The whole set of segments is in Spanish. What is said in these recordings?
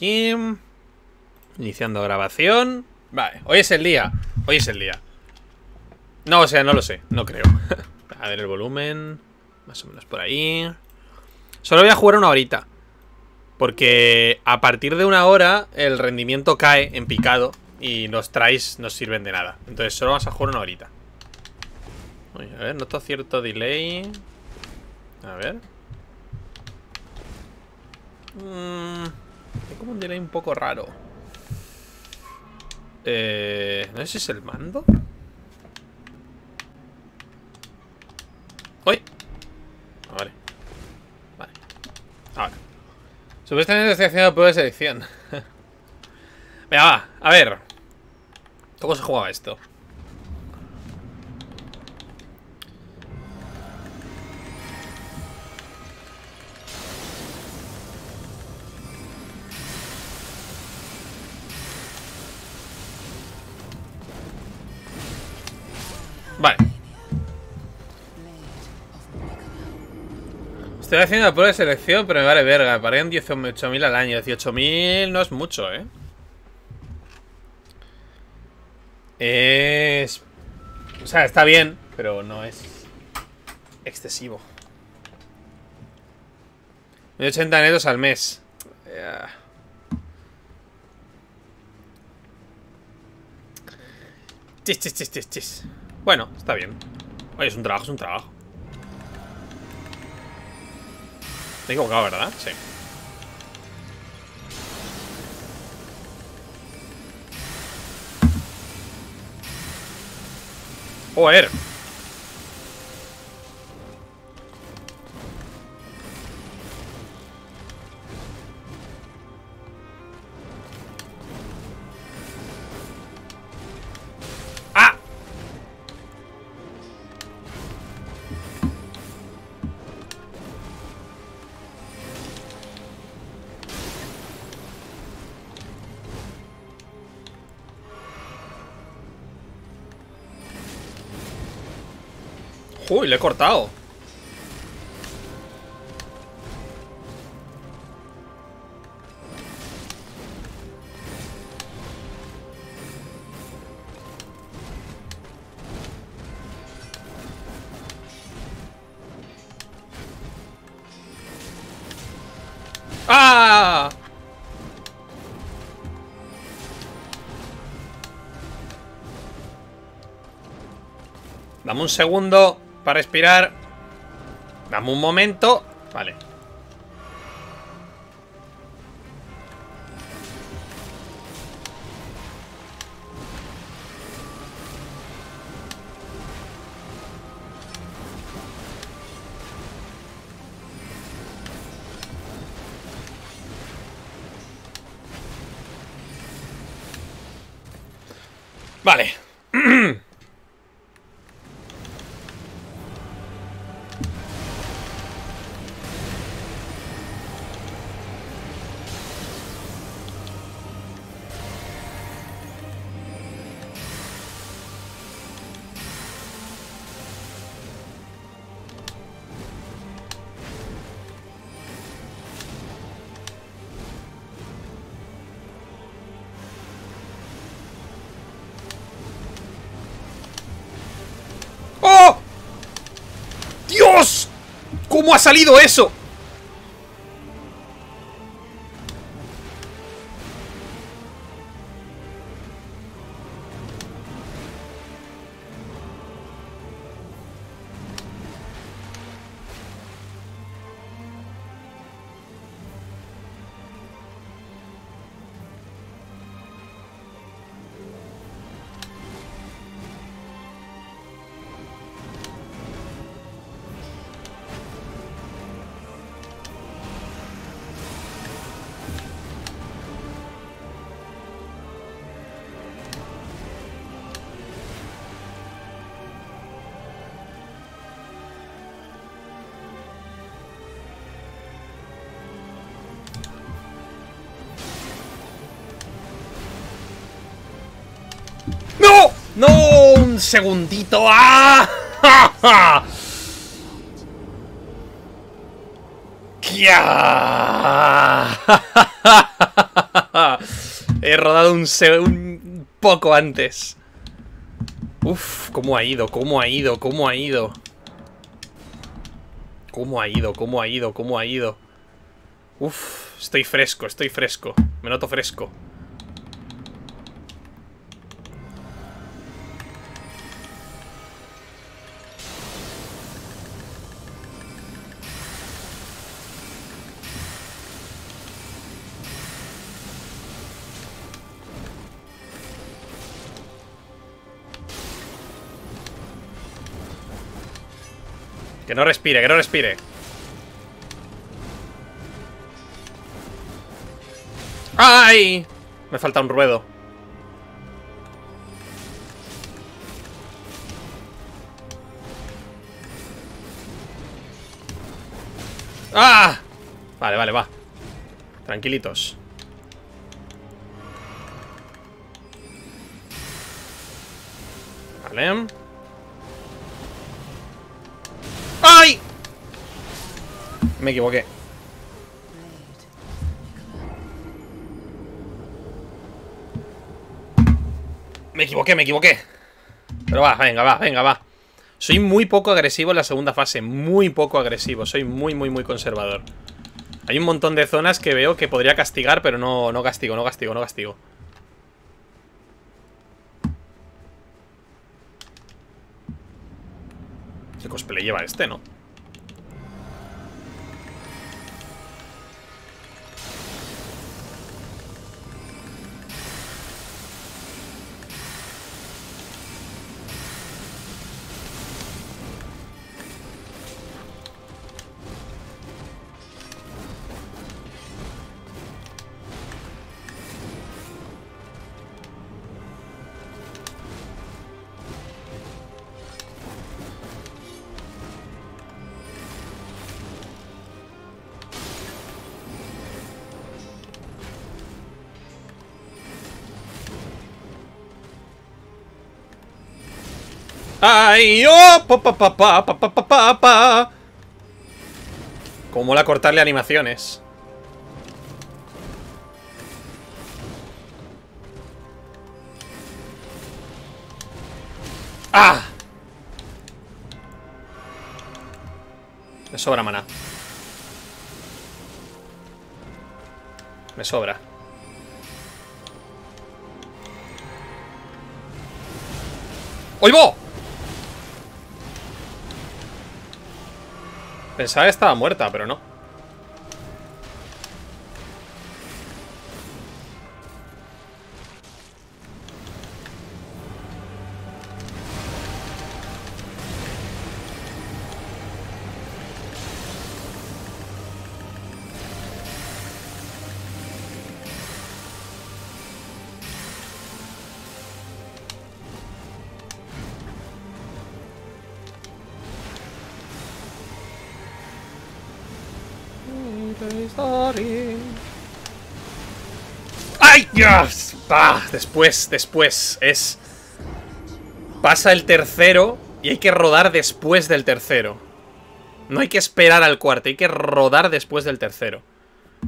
Iniciando grabación. Vale, hoy es el día. Hoy es el día. No, o sea, no lo sé, no creo. a ver el volumen. Más o menos por ahí. Solo voy a jugar una horita. Porque a partir de una hora el rendimiento cae en picado y los tries no sirven de nada. Entonces solo vamos a jugar una horita. a ver, noto cierto delay. A ver. Mmm, hay como un delay un poco raro. Eh, ¿No si es el mando? ¡Uy! Vale. Vale. Ahora. Supuestamente estoy haciendo prueba de selección. Venga, va. A ver. ¿Cómo se juega esto? Vale. Estoy haciendo la prueba de selección, pero me vale verga. Pagan 18.000 al año. 18.000 no es mucho, ¿eh? Es... O sea, está bien, pero no es excesivo. 1.80 netos al mes. Yeah. Chis, chis, chis, chis, chis. Bueno, está bien. Oye, es un trabajo, es un trabajo. Me he equivocado, ¿verdad? Sí. Joder. Uy, le he cortado. ¡Ah! Dame un segundo para respirar. Dame un momento. Vale. Vale. ¿Cómo ha salido eso? ¡No! ¡Un segundito! ¡Ah! ¡Ya! He rodado un, un poco antes. Uf, cómo ha ido, cómo ha ido, cómo ha ido. Cómo ha ido, cómo ha ido, cómo ha ido. Uf, estoy fresco, estoy fresco. Me noto fresco. Que no respire, que no respire. ¡Ay! Me falta un ruedo. ¡Ah! Vale, vale, va. Tranquilitos. Vale. ¡Ay! Me equivoqué. Me equivoqué, me equivoqué. Pero va, venga, va, venga, va. Soy muy poco agresivo en la segunda fase. Muy poco agresivo. Soy muy, muy, muy conservador. Hay un montón de zonas que veo que podría castigar, pero no, no castigo, no castigo, no castigo. ¿Qué cosplay lleva este, no? Pa. Como mola cortarle animaciones. ¡Ah! Me sobra maná. Me sobra. ¡Oigo! Pensaba que estaba muerta, pero no. Dios! ¡Bah! Después, después. Es... Pasa el tercero y hay que rodar después del tercero. No hay que esperar al cuarto, hay que rodar después del tercero.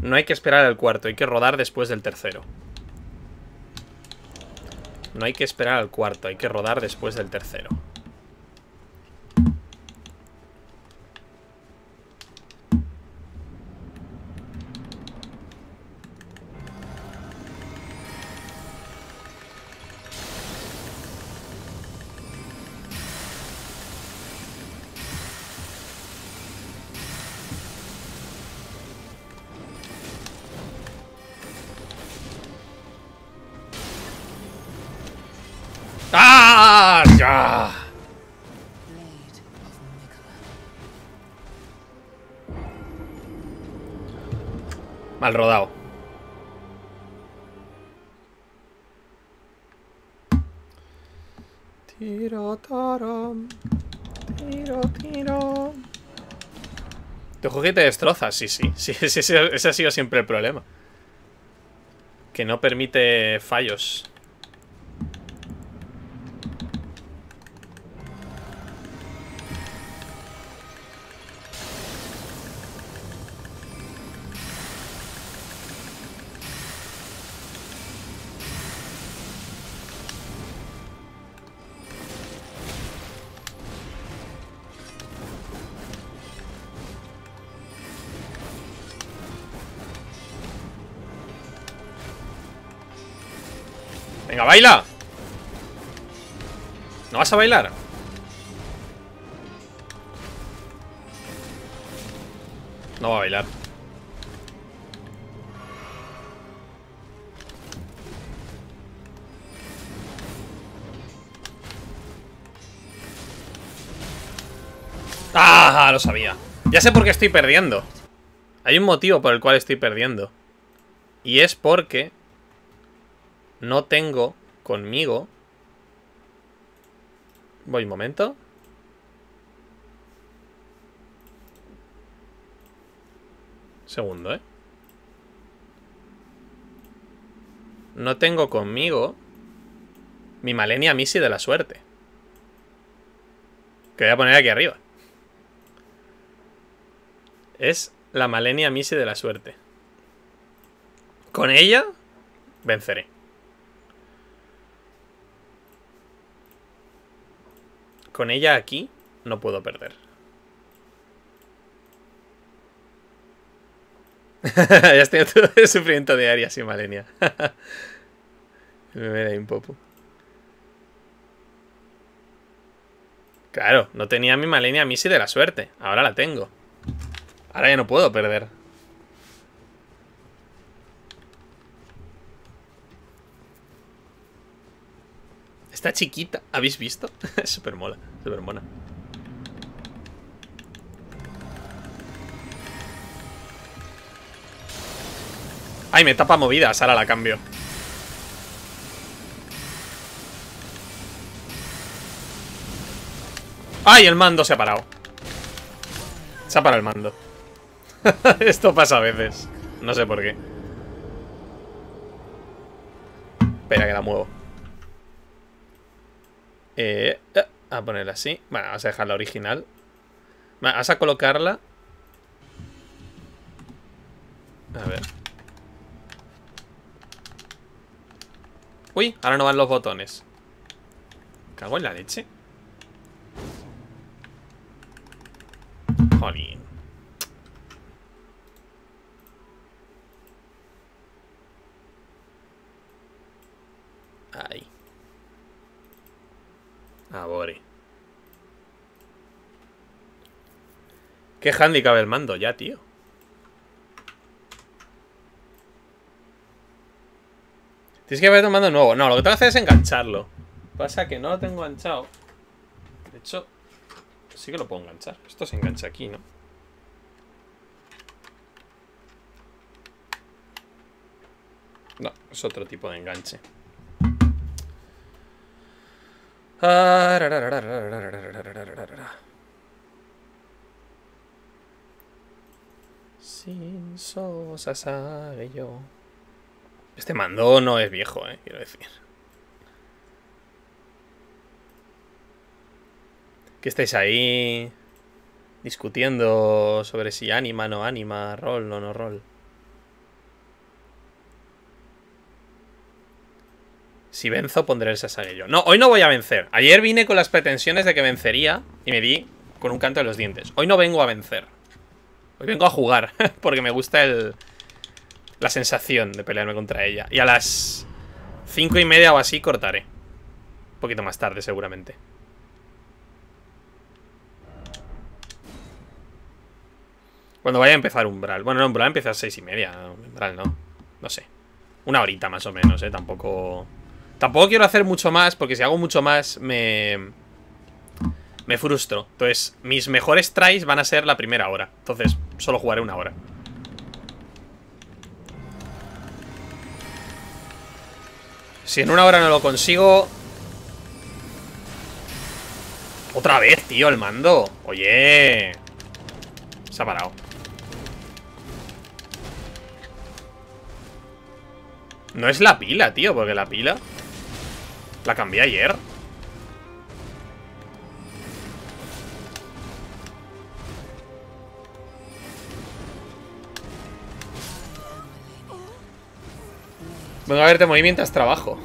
No hay que esperar al cuarto, hay que rodar después del tercero. No hay que esperar al cuarto, hay que rodar después del tercero. Mal rodado. Tiro, toro. Tiro, tiro. Te ojo que te destrozas, sí, sí. sí ese, ese ha sido siempre el problema. Que no permite fallos. Baila ¿No vas a bailar? No va a bailar ¡Ah! Lo sabía Ya sé por qué estoy perdiendo Hay un motivo por el cual estoy perdiendo Y es porque No tengo conmigo Voy un momento Segundo, ¿eh? No tengo conmigo Mi Malenia Missy de la suerte Que voy a poner aquí arriba es la Malenia Missy de la suerte. Con ella, venceré. Con ella aquí, no puedo perder. ya estoy todo el sufrimiento diario así, Malenia. Me da un poco. Claro, no tenía mi Malenia Missy de la suerte. Ahora la tengo. Ahora ya no puedo perder. Está chiquita. ¿Habéis visto? Es súper mola. Súper mona. Ay, me tapa movidas. Ahora la cambio. ¡Ay! El mando se ha parado. Se ha parado el mando. Esto pasa a veces. No sé por qué. Espera que la muevo. Eh, eh, a ponerla así. Bueno, vamos a dejarla original. Vamos a colocarla. A ver. Uy, ahora no van los botones. Cago en la leche. Jolín. Ahí. Bori. ¿Qué handicap el mando ya, tío? Tienes que haber tomado mando nuevo. No, lo que tengo que hacer es engancharlo. Pasa que no lo tengo enganchado. De hecho, sí que lo puedo enganchar. Esto se engancha aquí, ¿no? No, es otro tipo de enganche. Sin sosa yo. Este mando no es viejo, eh, quiero decir. Que estáis ahí discutiendo sobre si anima, no anima, rol o no rol. Si venzo, pondré el Sasageyo. No, hoy no voy a vencer. Ayer vine con las pretensiones de que vencería y me di con un canto de los dientes. Hoy no vengo a vencer. Hoy vengo a jugar, porque me gusta el... La sensación de pelearme contra ella. Y a las cinco y media o así cortaré. Un poquito más tarde, seguramente. Cuando vaya a empezar Umbral. Bueno, no, Umbral empieza a seis y media. Umbral no. No sé. Una horita más o menos, ¿eh? Tampoco... Tampoco quiero hacer mucho más, porque si hago mucho más me... Me frustro. Entonces, mis mejores tries van a ser la primera hora. Entonces, solo jugaré una hora. Si en una hora no lo consigo... Otra vez, tío, el mando. Oye. Se ha parado. No es la pila, tío, porque la pila... La cambié ayer. Vengo a verte movimientos mientras trabajo.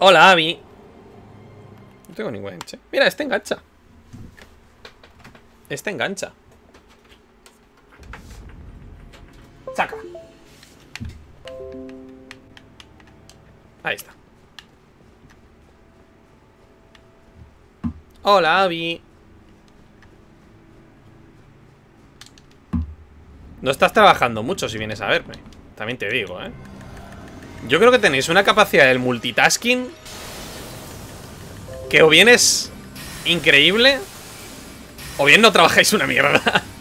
Hola, Abby. No tengo ningún enganche. Mira, este engancha. Este engancha. Saca. Ahí está. Hola, Abby. No estás trabajando mucho si vienes a verme. También te digo, ¿eh? Yo creo que tenéis una capacidad del multitasking que o bien es increíble o bien no trabajáis una mierda.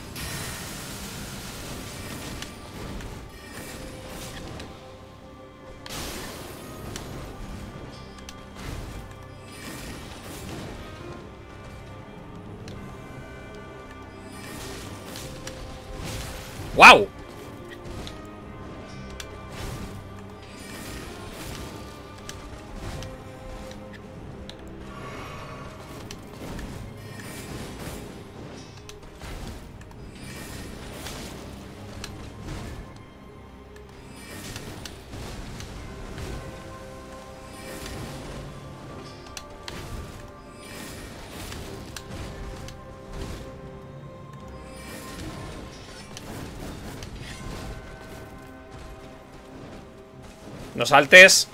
No saltes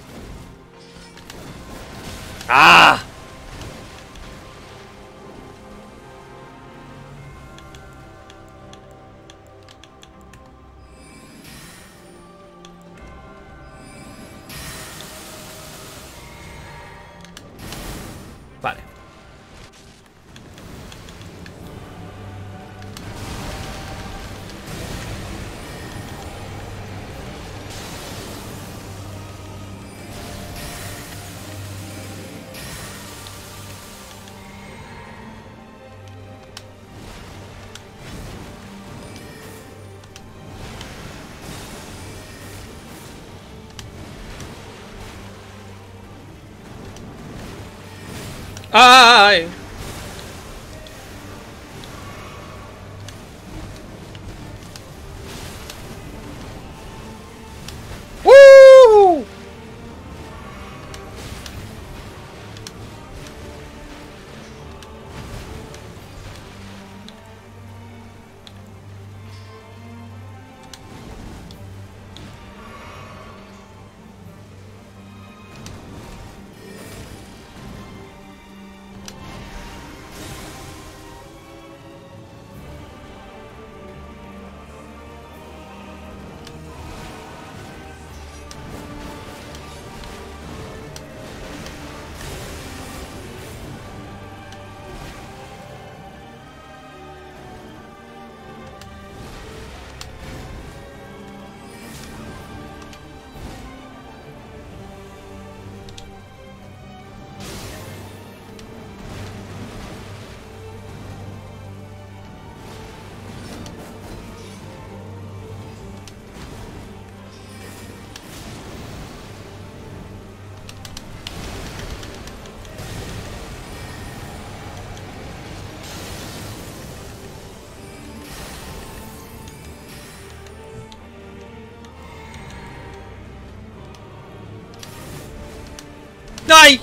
¡Ay!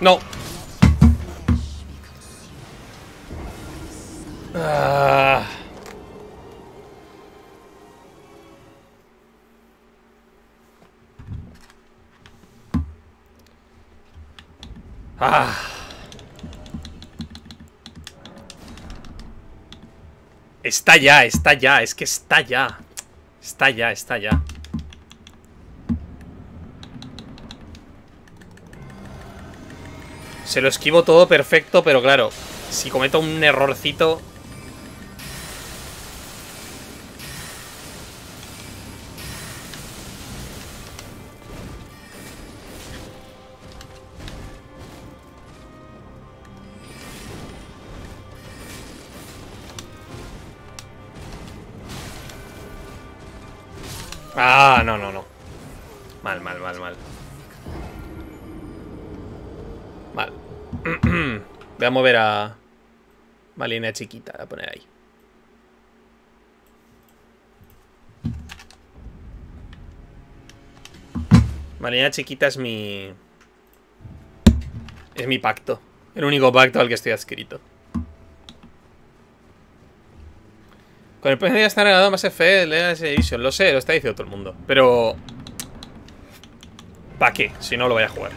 No. Ah. Ah. Está ya, está ya, es que está ya. Está ya, está ya. Se lo esquivo todo perfecto, pero claro, si cometo un errorcito... Ah, no, no, no. Mal, mal, mal, mal. Mal. Voy a mover a... Malina chiquita, a poner ahí. Malina chiquita es mi... Es mi pacto. El único pacto al que estoy adscrito. Con el PC ya está regalado más F, Legacy Edition. Lo sé, lo está diciendo todo el mundo. Pero... ¿Para qué? Si no lo voy a jugar.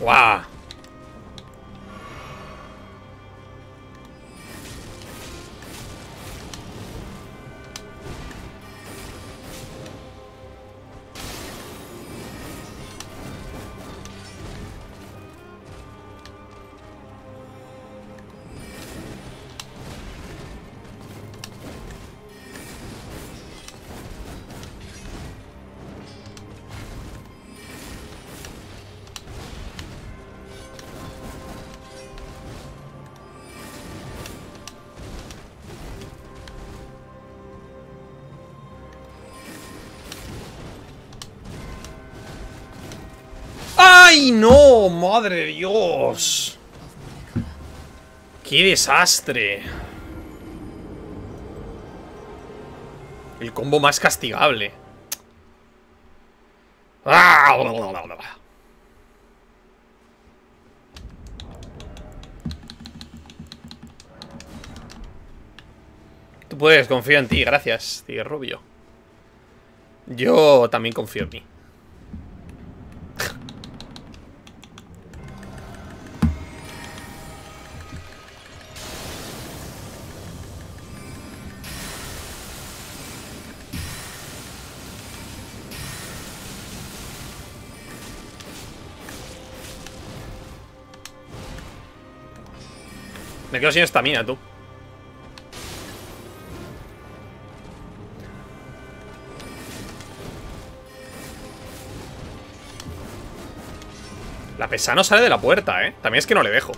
¡Guau! ¡Ay, ¡Madre de Dios! ¡Qué desastre! El combo más castigable. ¡Ah! Tú puedes, confío en ti, gracias, tío Rubio. Yo también confío en mí. Quedo sin estamina, tú. La pesa no sale de la puerta, ¿eh? También es que no le dejo.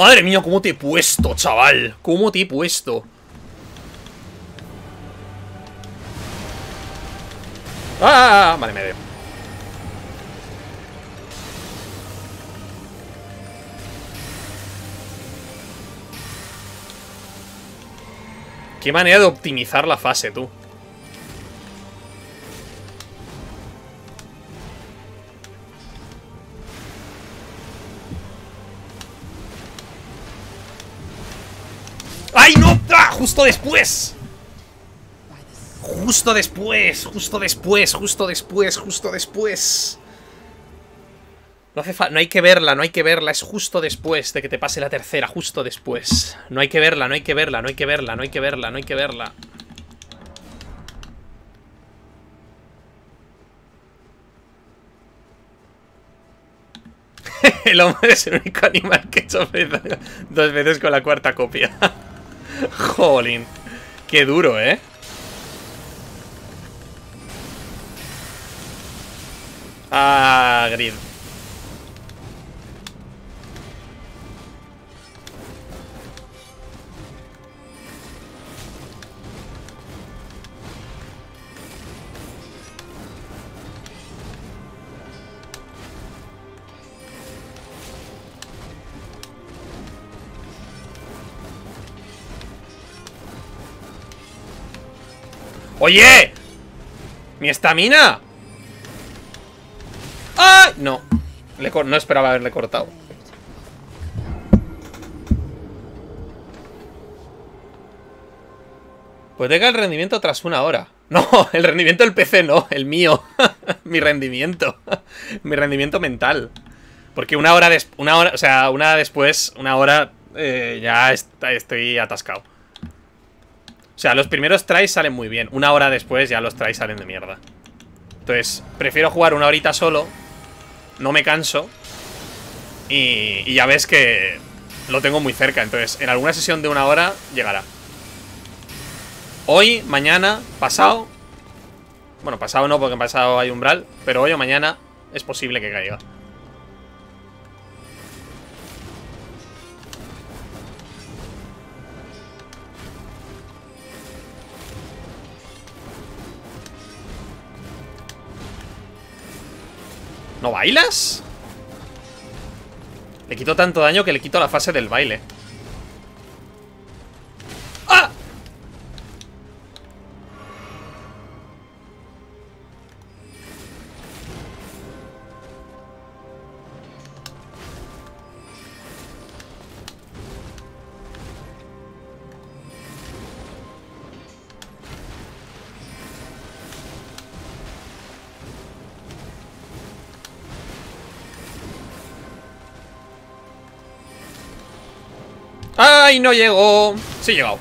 Madre mía, cómo te he puesto, chaval. Cómo te he puesto. ¡Ah! Vale, me veo Qué manera de optimizar la fase, tú Justo después Justo después, justo después, justo después, justo después no, hace no hay que verla, no hay que verla, es justo después de que te pase la tercera, justo después. No hay que verla, no hay que verla, no hay que verla, no hay que verla, no hay que verla. El hombre es el único animal que he hecho dos veces con la cuarta copia. Jolín. Qué duro, ¿eh? Ah, Grid. ¡Oye! ¡Mi estamina! ¡Ay! No. no esperaba haberle cortado. Pues deja el rendimiento tras una hora. No, el rendimiento del PC no, el mío. Mi rendimiento. Mi rendimiento mental. Porque una hora, una hora, o sea, una después, una hora, eh, ya estoy atascado. O sea, los primeros tries salen muy bien. Una hora después ya los tries salen de mierda. Entonces, prefiero jugar una horita solo. No me canso. Y, y ya ves que lo tengo muy cerca. Entonces, en alguna sesión de una hora llegará. Hoy, mañana, pasado. Bueno, pasado no, porque en pasado hay umbral. Pero hoy o mañana es posible que caiga. ¿No bailas? Le quito tanto daño que le quito la fase del baile. ¡Ah! ¡Ay, no llegó! Sí, he llegado.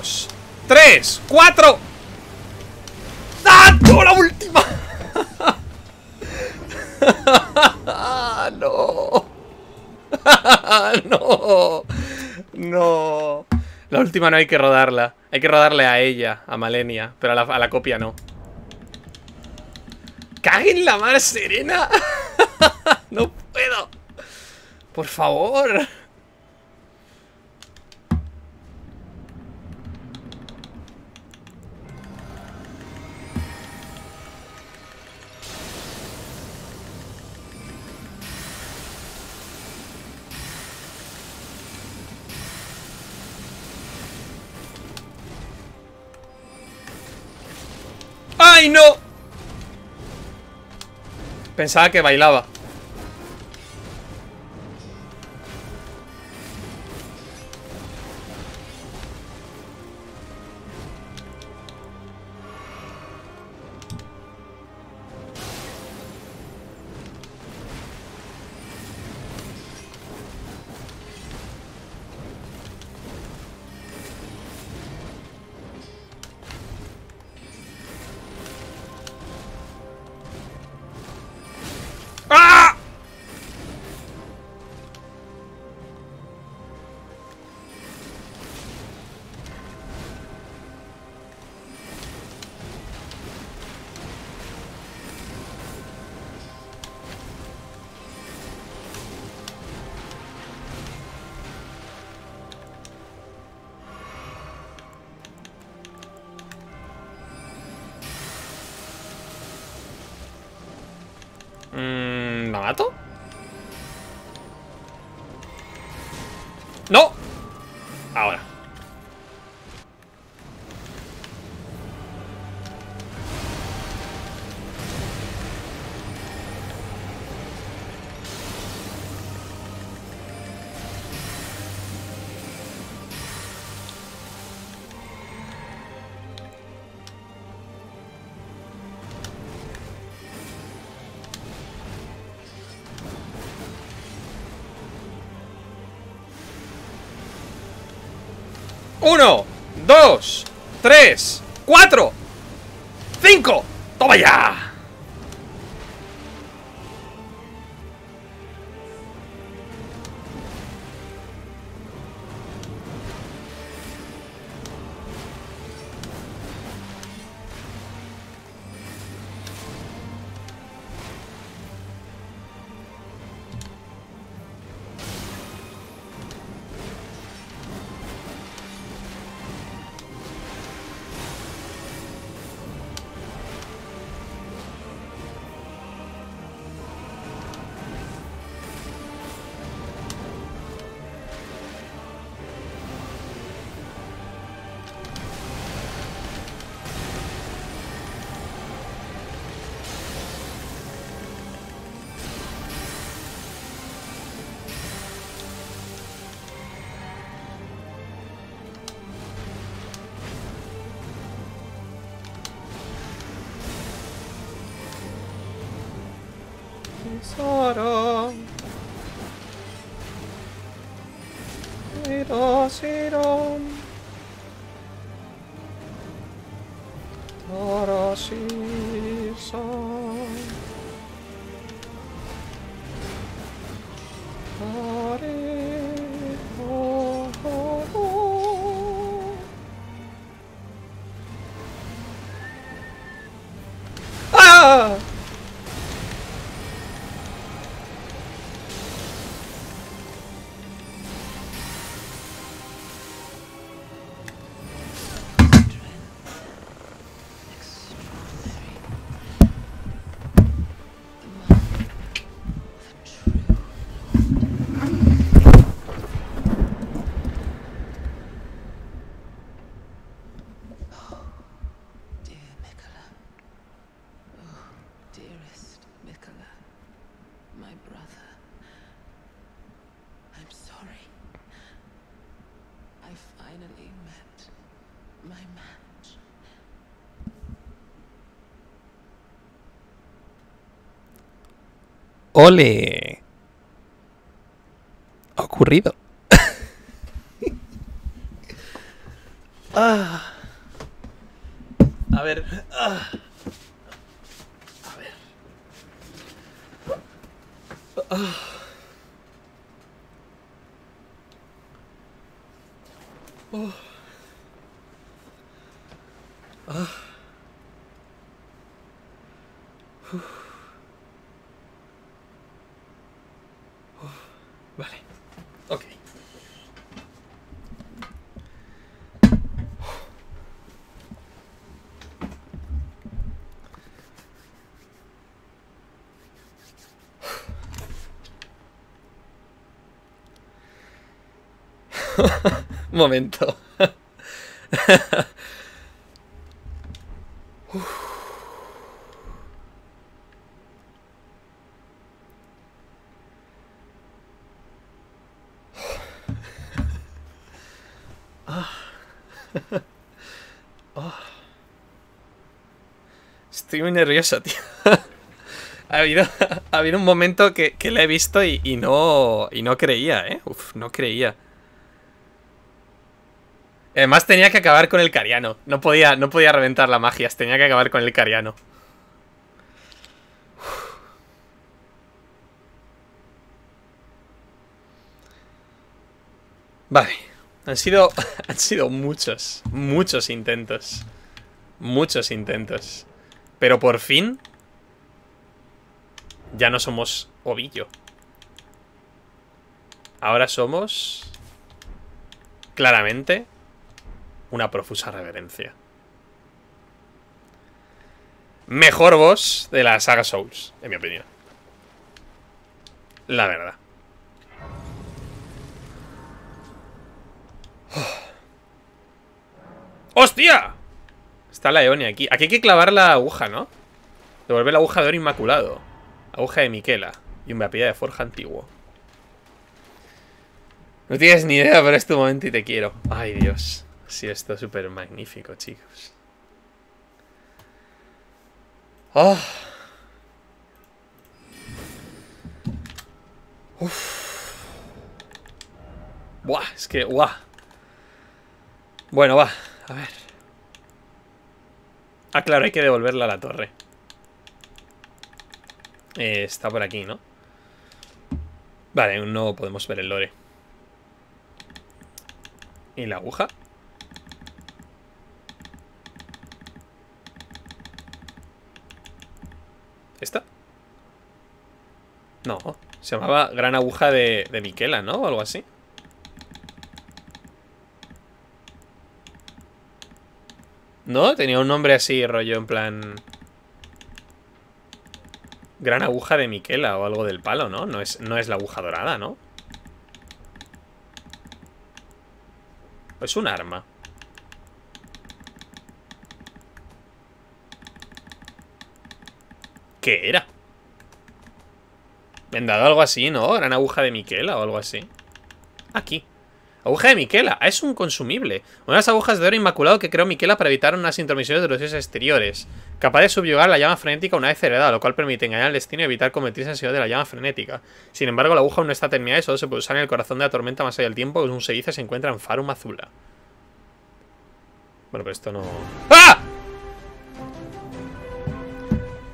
Dos, tres, cuatro. ¡Ah! ¡No, la última! ¡No! ¡No! ¡No! La última no hay que rodarla. Hay que rodarle a ella, a Malenia. Pero a la, a la copia no. ¡Caguen la mar serena! ¡No puedo! Por favor. Pensaba que bailaba. Uno, dos, tres, cuatro, cinco. ¡Toma ya! ¡Ole! Ha ocurrido. Ah. A ver. ah. A ver. Ah. Oh. Ah. Vale. Ok. Momento. Estoy muy nervioso, tío. ha, habido, ha habido un momento que, que la he visto y, y no, y no creía, ¿eh? Uf, no creía. Además tenía que acabar con el cariano. No podía, no podía reventar la magia, tenía que acabar con el cariano. Vale. Han sido. Han sido muchos. Muchos intentos. Muchos intentos. Pero por fin. Ya no somos ovillo. Ahora somos. Claramente. Una profusa reverencia. Mejor boss de la saga Souls, en mi opinión. La verdad. ¡Hostia! Está la Eonia aquí. Aquí hay que clavar la aguja, ¿no? Devolver la aguja de oro inmaculado. Aguja de Miquela. Y un vapilla de forja antiguo. No tienes ni idea, pero es tu momento y te quiero. Ay, Dios. Sí, esto es súper magnífico, chicos. Ah. Uf. Buah, es que, buah. Bueno, va, a ver. Ah, claro, hay que devolverla a la torre. Eh, está por aquí, ¿no? Vale, no podemos ver el lore. ¿Y la aguja? ¿Esta? No, se llamaba Gran Aguja de, de Miquela, ¿no? O algo así. ¿No? Tenía un nombre así, rollo, en plan... Gran aguja de Miquela o algo del palo, ¿no? No es, no es la aguja dorada, ¿no? Es un arma. ¿Qué era? Me algo así, ¿no? Gran aguja de Miquela o algo así. Aquí. Aguja de Miquela. Ah, es un consumible. Una de las agujas de oro inmaculado que creó Miquela para evitar unas intromisiones de los dioses exteriores. Capaz de subyugar la llama frenética una vez heredada, lo cual permite engañar al destino y evitar convertirse en señor de la llama frenética. Sin embargo, la aguja aún no está terminada y solo se puede usar en el corazón de la tormenta más allá del tiempo, según se dice, se encuentra en Farum Azula. Bueno, pero esto no... ¡Ah!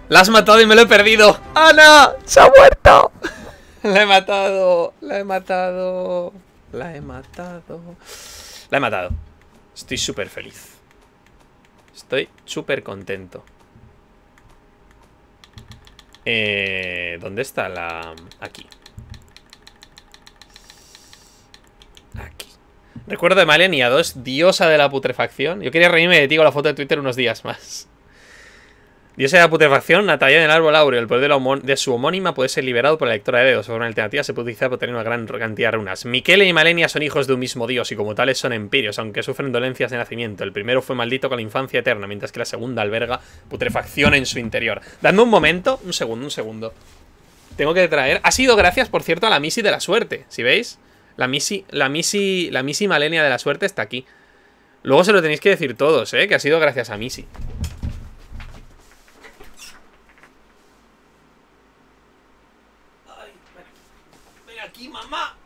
La has matado y me lo he perdido. ¡Ana! ¡Se ha muerto! La he matado. La he matado. La he matado. La he matado. Estoy súper feliz. Estoy súper contento. Eh, ¿Dónde está la...? Aquí. Aquí. Recuerdo de Malenia 2, diosa de la putrefacción. Yo quería reírme de ti con la foto de Twitter unos días más. Diosa de la putrefacción, Natalia del árbol áureo. El poder de, la su homónima puede ser liberado por la lectora de dedos. Una alternativa se puede utilizar para tener una gran cantidad de runas. Miquele y Malenia son hijos de un mismo dios y como tales son empirios, aunque sufren dolencias de nacimiento. El primero fue maldito con la infancia eterna, mientras que la segunda alberga putrefacción en su interior. Dadme un momento, un segundo, un segundo. Tengo que traer... Ha sido gracias, por cierto, a la Missy de la suerte. ¿Sí veis? La Missy, la Missy, la Missy Malenia de la suerte está aquí. Luego se lo tenéis que decir todos, ¿eh? Que ha sido gracias a Missy. Ay, ven, ven aquí, mamá.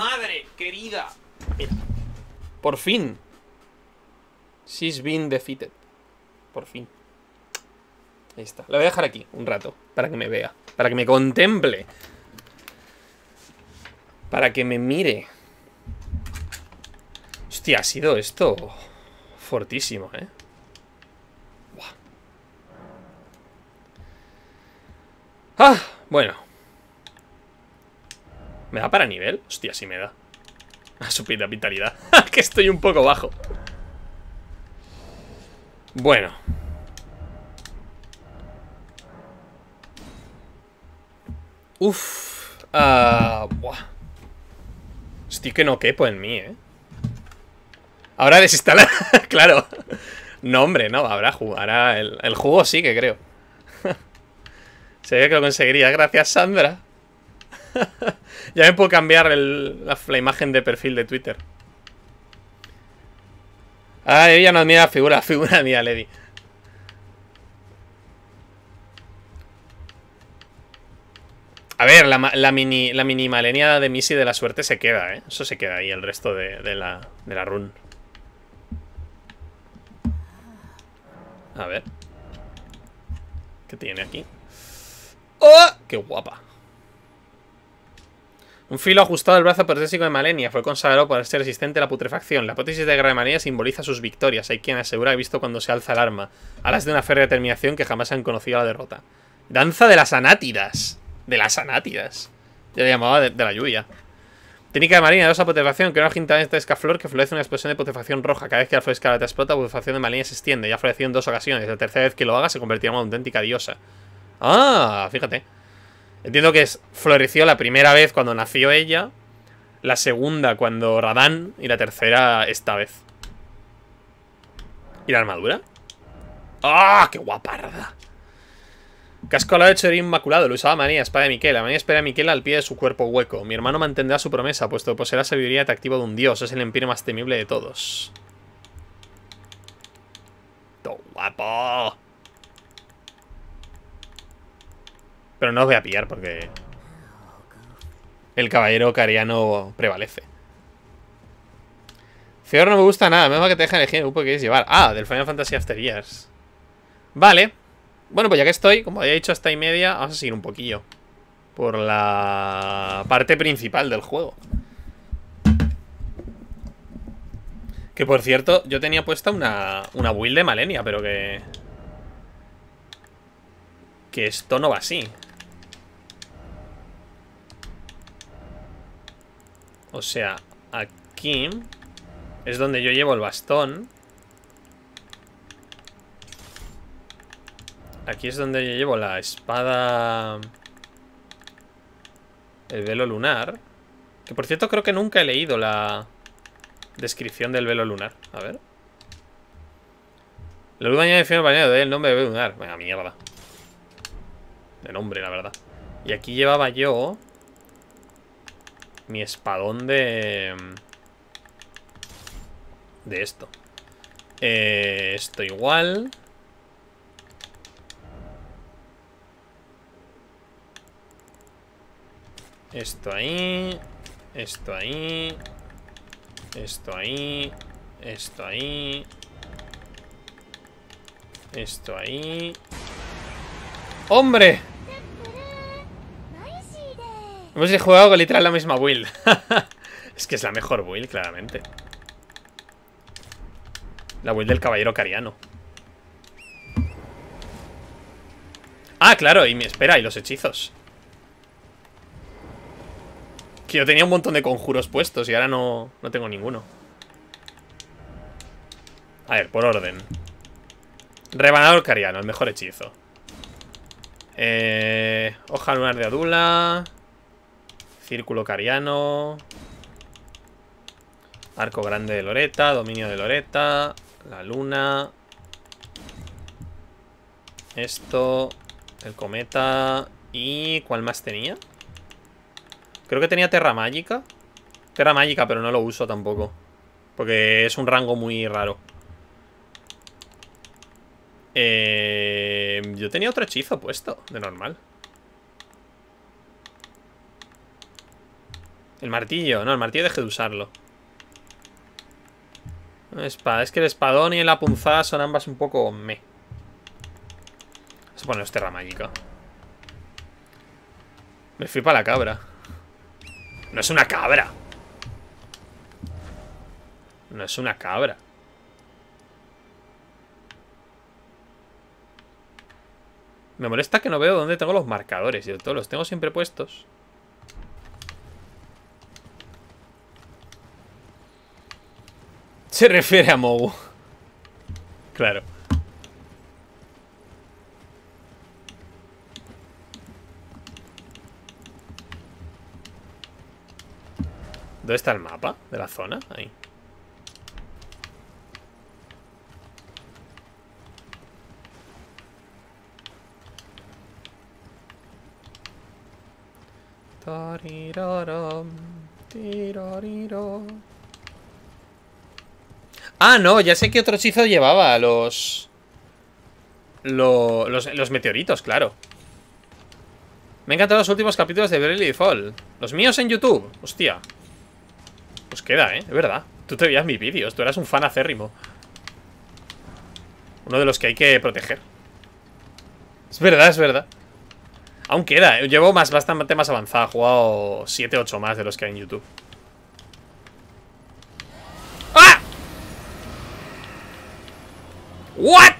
Madre querida. Mira. Por fin. She's been defeated. Por fin. Ahí está. La voy a dejar aquí un rato. Para que me vea. Para que me contemple. Para que me mire. Hostia, ha sido esto fortísimo, ¿eh? Ah, bueno. ¿Me da para nivel? Hostia, sí me da. A su vitalidad. que estoy un poco bajo. Bueno. Uf. Ah, buah. Estoy que no quepo en mí, ¿eh? Ahora desinstalar. claro. No, hombre, no. Habrá jugo. Ahora el, el jugo sí que creo. Se ve que lo conseguiría. Gracias, Sandra. ya me puedo cambiar la, imagen de perfil de Twitter. Ah, ella no admira la figura, la figura mía, Levi. A ver, la, la mini, la mini de Missy de la suerte se queda, ¿eh? Eso se queda ahí, el resto de, de la, de la run. A ver. ¿Qué tiene aquí? ¡Oh! ¡Qué guapa! Un filo ajustado al brazo protésico de Malenia fue consagrado para ser resistente a la putrefacción. La hipótesis de de Malenia simboliza sus victorias. Hay quien asegura que visto cuando se alza el arma. Alas de una férrea determinación que jamás han conocido la derrota. Danza de las anátidas. De las anátidas. Yo le llamaba de, de la lluvia. Técnica de Malenia, dosa putrefacción, que una de esta escaflor que florece una explosión de putrefacción roja. Cada vez que la flor explota, la putrefacción de Malenia se extiende. Ya ha florecido en dos ocasiones. La tercera vez que lo haga se convertirá en una auténtica diosa. Ah, fíjate. Entiendo que floreció la primera vez cuando nació ella, la segunda cuando Radán y la tercera esta vez. ¿Y la armadura? ¡Ah! ¡Qué guaparda! Casco al hecho de inmaculado, lo usaba María, espada de Miquela. María espera a Miquela al pie de su cuerpo hueco. Mi hermano mantendrá su promesa, puesto que posee la sabiduría atractiva de un dios. Es el empirio más temible de todos. ¡Todo guapo! Pero no os voy a pillar porque... El caballero cariano prevalece. Feor no me gusta nada. Menos que te deja elegir el grupo que quieres llevar. Ah, del Final Fantasy After Years. Vale. Bueno, pues ya que estoy, como había dicho hasta y media, vamos a seguir un poquillo. Por la parte principal del juego. Que por cierto, yo tenía puesta una, una build de Malenia, pero que... Que esto no va así. O sea, aquí es donde yo llevo el bastón. Aquí es donde yo llevo la espada... El velo lunar. Que por cierto creo que nunca he leído la descripción del velo lunar. A ver. La luz añade fino bañado de el nombre de velo lunar. Venga, mierda. De nombre, la verdad. Y aquí llevaba yo... mi espadón de... De esto. Eh, esto igual. Esto ahí. Esto ahí. Esto ahí. Esto ahí. Esto ahí. ¡Hombre! Hemos jugado con literal la misma build. es que es la mejor build, claramente. La build del caballero cariano. Ah, claro, y espera, y los hechizos. Que yo tenía un montón de conjuros puestos y ahora no, no tengo ninguno. A ver, por orden. Rebanador cariano, el mejor hechizo. Eh, hoja lunar de Adula. Círculo cariano. Arco grande de Loreta. Dominio de Loreta. La luna. Esto. El cometa. ¿Y cuál más tenía? Creo que tenía Terra Mágica. Terra Mágica, pero no lo uso tampoco. Porque es un rango muy raro. Eh, yo tenía otro hechizo puesto, de normal. El martillo, no, el martillo deje de usarlo. Espada, es que el espadón y la punzada son ambas un poco me. Vamos a poner Terra Mágica. Me fui para la cabra. No es una cabra. No es una cabra. Me molesta que no veo dónde tengo los marcadores. Y todos los tengo siempre puestos. Se refiere a Mou. Claro. ¿Dónde está el mapa de la zona? Ahí. Ah, no, ya sé que otro hechizo llevaba los... Los, los, meteoritos, claro. Me han encantado los últimos capítulos de Bravely Fall. Los míos en YouTube. Hostia. Pues queda, ¿eh? Es verdad. Tú te veías mis vídeos. Tú eras un fan acérrimo. Uno de los que hay que proteger. Es verdad, es verdad. Aún queda. Llevo más, bastante más avanzada. He jugado 7, 8 más de los que hay en YouTube. ¡Ah! ¿What?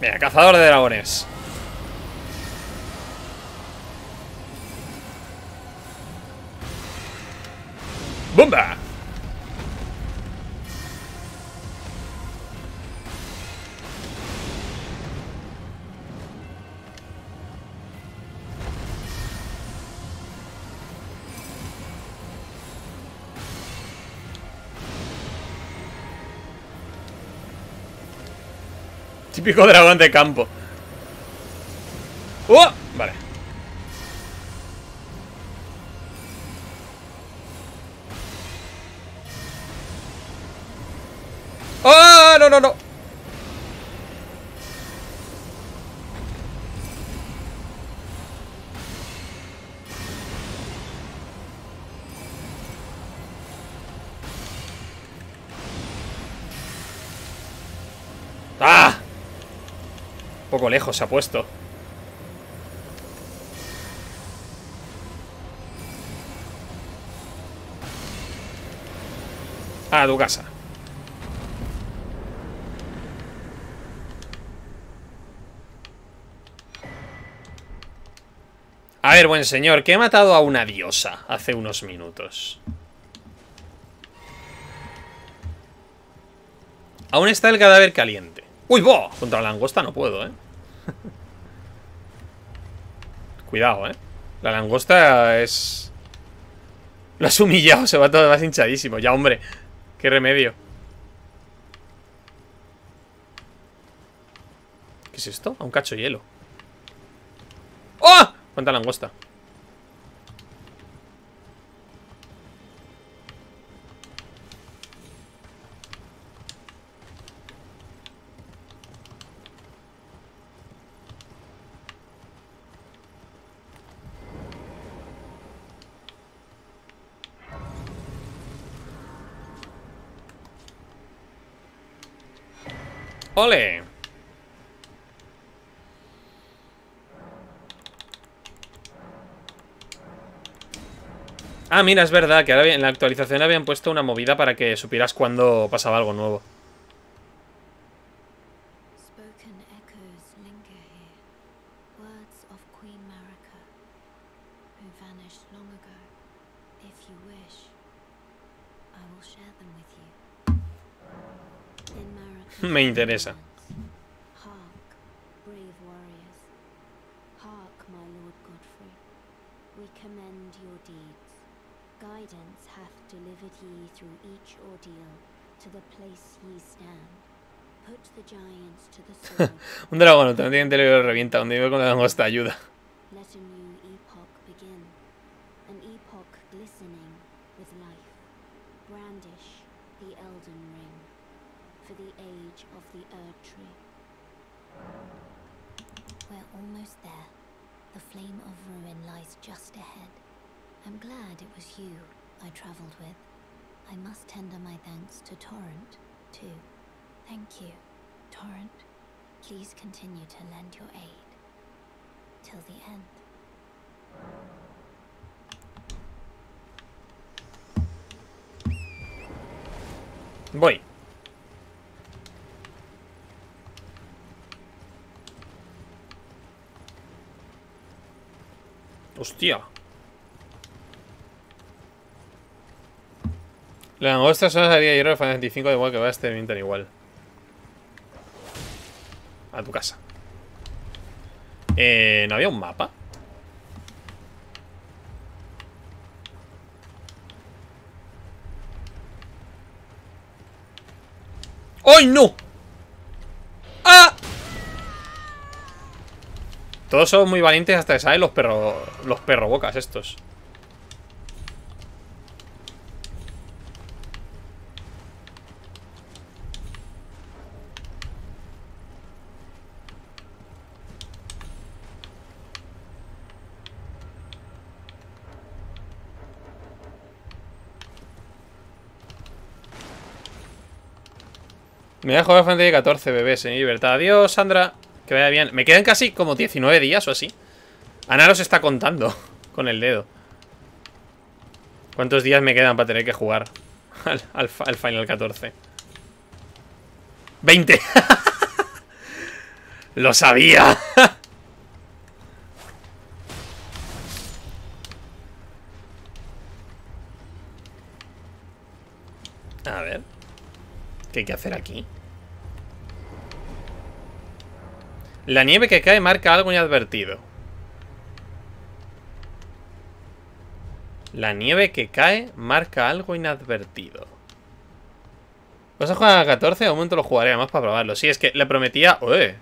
Venga, cazador de dragones. ¡Bomba! Típico dragón de campo. Lejos se ha puesto. A tu casa. A ver, buen señor, que he matado a una diosa hace unos minutos. Aún está el cadáver caliente. ¡Uy, bo! Contra la langosta no puedo, ¿eh? Cuidado, ¿eh? La langosta es... Lo has humillado, se va todo más hinchadísimo. Ya, hombre. Qué remedio. ¿Qué es esto? A un cacho de hielo. ¡Oh! ¿Cuánta langosta? Ah, mira, es verdad que ahora en la actualización habían puesto una movida para que supieras cuando pasaba algo nuevo. Spoken echoes dragón, también te lo revienta. Donde vive con la langosta, ayuda. Let a new epoch begin, an epoch glistening with life. Brandish the Elden Ring for the age of the Erd Tree. We're almost there. The flame of ruin lies just ahead. I'm glad it was you I travelled with. I must tender my thanks to Torrent, too. Thank you, Torrent. Please continue to lend your aid till the end. Voy. Hostia. Langosta solo salía hierro de Final 25 de igual que va este Minton igual. A tu casa. Eh, ¿No había un mapa? ¡Ay, no! ¡Ah! Todos son muy valientes hasta que salen los perro, los perro bocas estos. Me voy a jugar Fantasy 14, bebés, en libertad. Adiós, Sandra. Que vaya bien. Me quedan casi como 19 días o así. Ana los está contando con el dedo. ¿Cuántos días me quedan para tener que jugar al, al, al Final 14? ¡20! ¡Lo sabía! A ver. ¿Qué hay que hacer aquí? La nieve que cae marca algo inadvertido. La nieve que cae marca algo inadvertido. ¿Vas a jugar a 14? De momento lo jugaré, además para probarlo. Sí, es que le prometía... ¡Ué!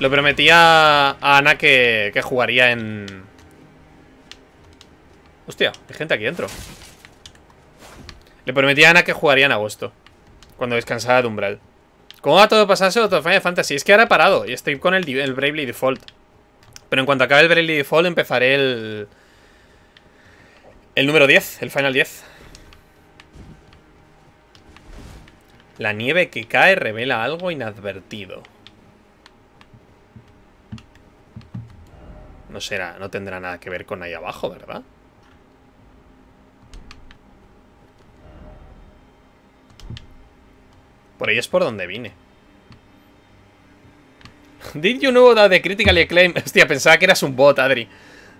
Le prometía a Ana que, jugaría en... Hostia, hay gente aquí dentro. Le prometí a Ana que jugaría en agosto. Cuando descansara de Umbral. ¿Cómo va todo pasarse otro Final Fantasy? Es que ahora he parado y estoy con el, el Bravely Default. Pero en cuanto acabe el Bravely Default empezaré el... El número 10, el Final 10. La nieve que cae revela algo inadvertido. No será, no tendrá nada que ver con ahí abajo, ¿verdad? Por ahí es por donde vine. Did you know that the critically acclaimed... Hostia, pensaba que eras un bot, Adri.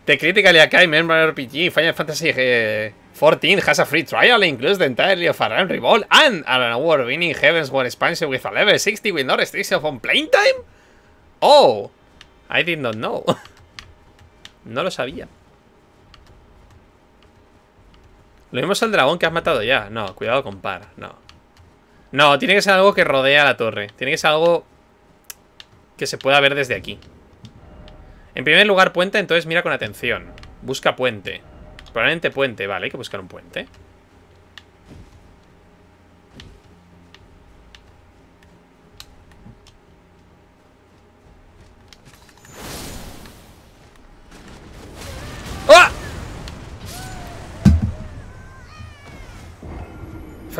The critically acclaimed RPG Final Fantasy eh, 14 has a free trial includes the entirety of Aran Revolt and an award-winning Heavens War expansion with a level 60 with no restriction on playing time. Oh, I did not know. no lo sabía. Lo mismo es el dragón que has matado ya. No, cuidado con par. No. No, tiene que ser algo que rodea la torre. Tiene que ser algo que se pueda ver desde aquí. En primer lugar, puente, entonces mira con atención. Busca puente. Probablemente puente, vale, hay que buscar un puente.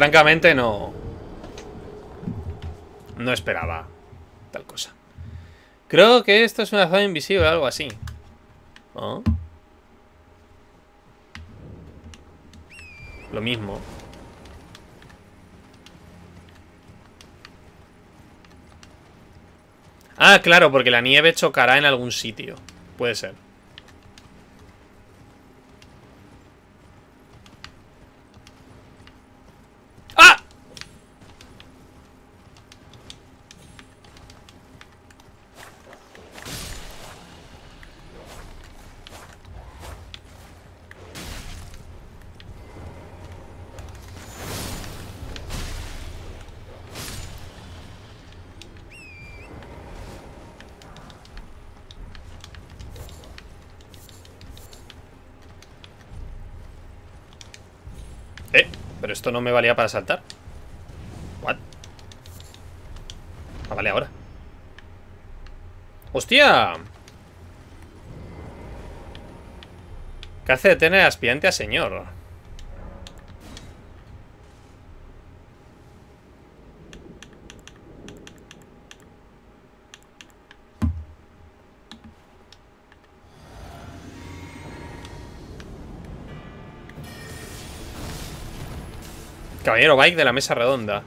Francamente no... No esperaba tal cosa. Creo que esto es una zona invisible o algo así. ¿Oh? Lo mismo. Ah, claro, porque la nieve chocará en algún sitio. Puede ser. ¡Ah! Eh, pero esto no me valía para saltar. What? Ah, vale, ahora. ¡Hostia! ¿Qué hace de tener aspirante a señor? Caballero Bike de la mesa redonda.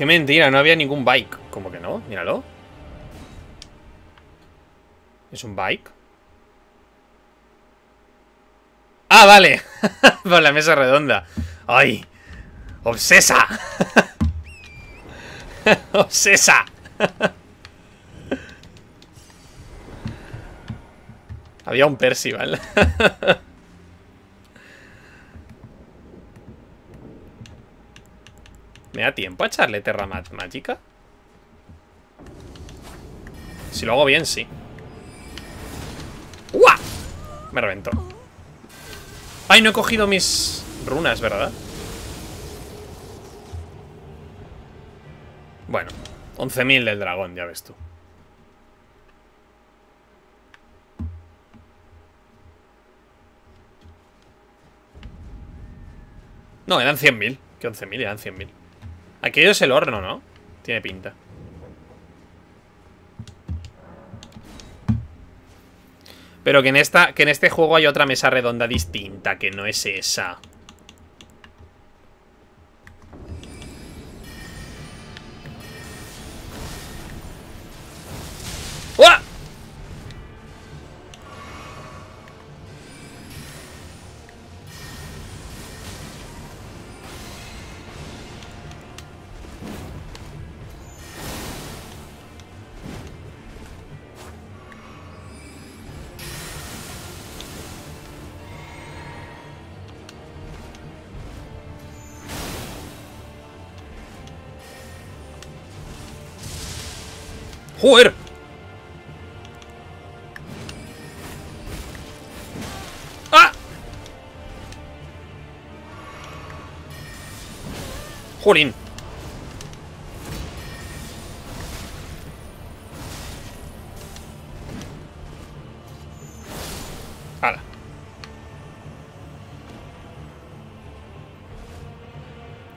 Qué mentira, no había ningún bike. ¿Cómo que no? Míralo. ¿Es un bike? ¡Ah, vale! Por la mesa redonda. ¡Ay! ¡Obsesa! ¡Obsesa! Había un Percival. ¿Me da tiempo a echarle Terra Mágica? Si lo hago bien, sí. ¡Uah! Me reventó. ¡Ay, no he cogido mis runas, ¿verdad? Bueno, 11.000 del dragón, ya ves tú. No, eran 100.000. Que 11.000, eran 100.000. Aquello es el horno, ¿no? Tiene pinta. Pero que en esta. Que en este juego hay otra mesa redonda distinta, que no es esa. ¡Joder! ¡Ah! ¡Jolín!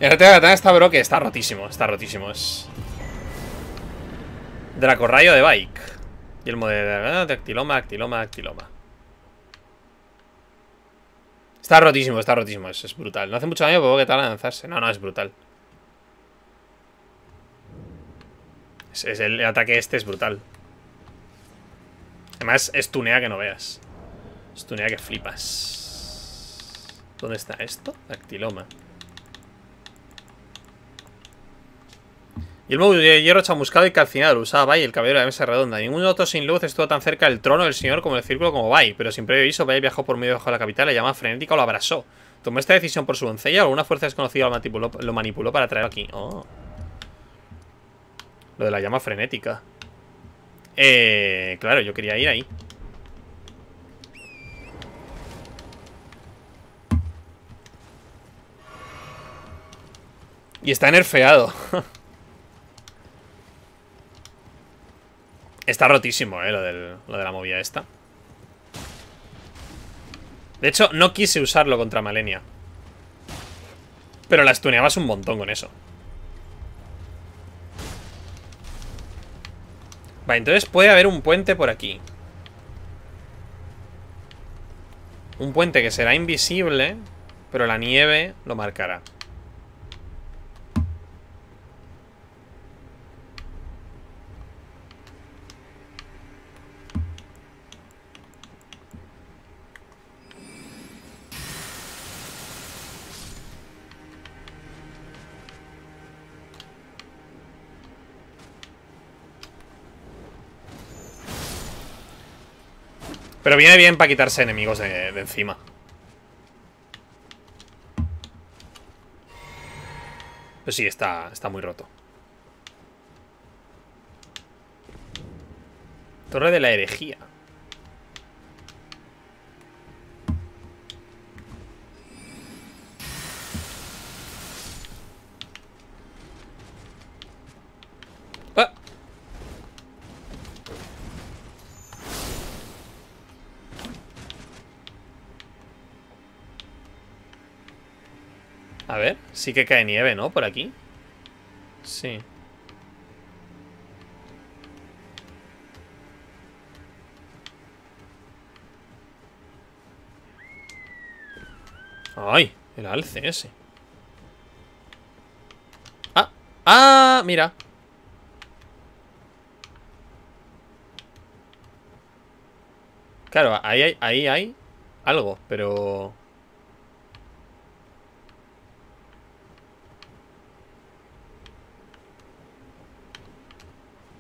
El RTA de Catán está, bro, que está rotísimo, está rotísimo. Es... Dracorrayo de bike. Y el modelo de actiloma, actiloma, actiloma. Está rotísimo, está rotísimo. Es, es brutal. No hace mucho daño, pero que tal lanzarse. No, no, es brutal. Es, es el, ataque este es brutal. Además, estunea que no veas. Estunea que flipas. ¿Dónde está esto? Actiloma. El módulo de hierro chamuscado y calcinado usaba Bai, el caballero de la mesa redonda. Ningún otro sin luz estuvo tan cerca del trono del señor como el círculo como Bai, pero sin previo aviso, Bai viajó por medio de la capital, la llama frenética o lo abrazó. ¿Tomó esta decisión por su doncella o alguna fuerza desconocida lo manipuló, lo manipuló para traerlo aquí? Oh. Lo de la llama frenética. Eh, claro, yo quería ir ahí. Y está nerfeado. está rotísimo, eh, lo, del, lo de la movida esta. De hecho, no quise usarlo contra Malenia. Pero la stuneabas un montón con eso. Vale, entonces puede haber un puente por aquí. Un puente que será invisible, pero la nieve lo marcará. Pero viene bien para quitarse enemigos de, encima. Pues sí, está, está muy roto. Torre de la herejía. A ver, sí que cae nieve, ¿no? Por aquí. Sí. ¡Ay! El alce ese. ¡Ah! ¡Ah! Mira. Claro, ahí hay, ahí hay algo, pero...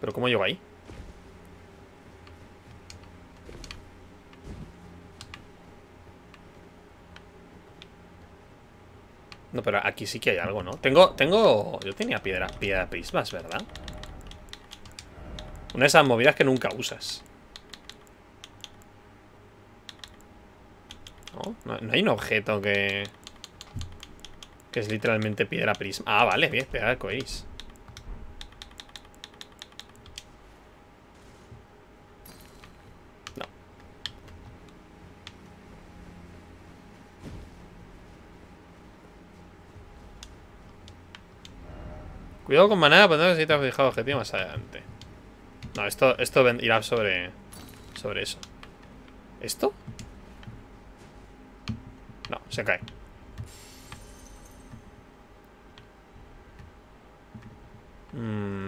¿Pero cómo llego ahí? No, pero aquí sí que hay algo, ¿no? Tengo, tengo... Yo tenía piedra, piedra prismas, ¿verdad? Una de esas movidas que nunca usas. ¿No? No, hay un objeto que... Que es literalmente piedra prisma. Ah, vale, bien, piedra arcoiris. Cuidado con manada, pero no necesitas fijar objetivo más adelante. No, esto, esto irá sobre... Sobre eso. ¿Esto? No, se cae. Mm.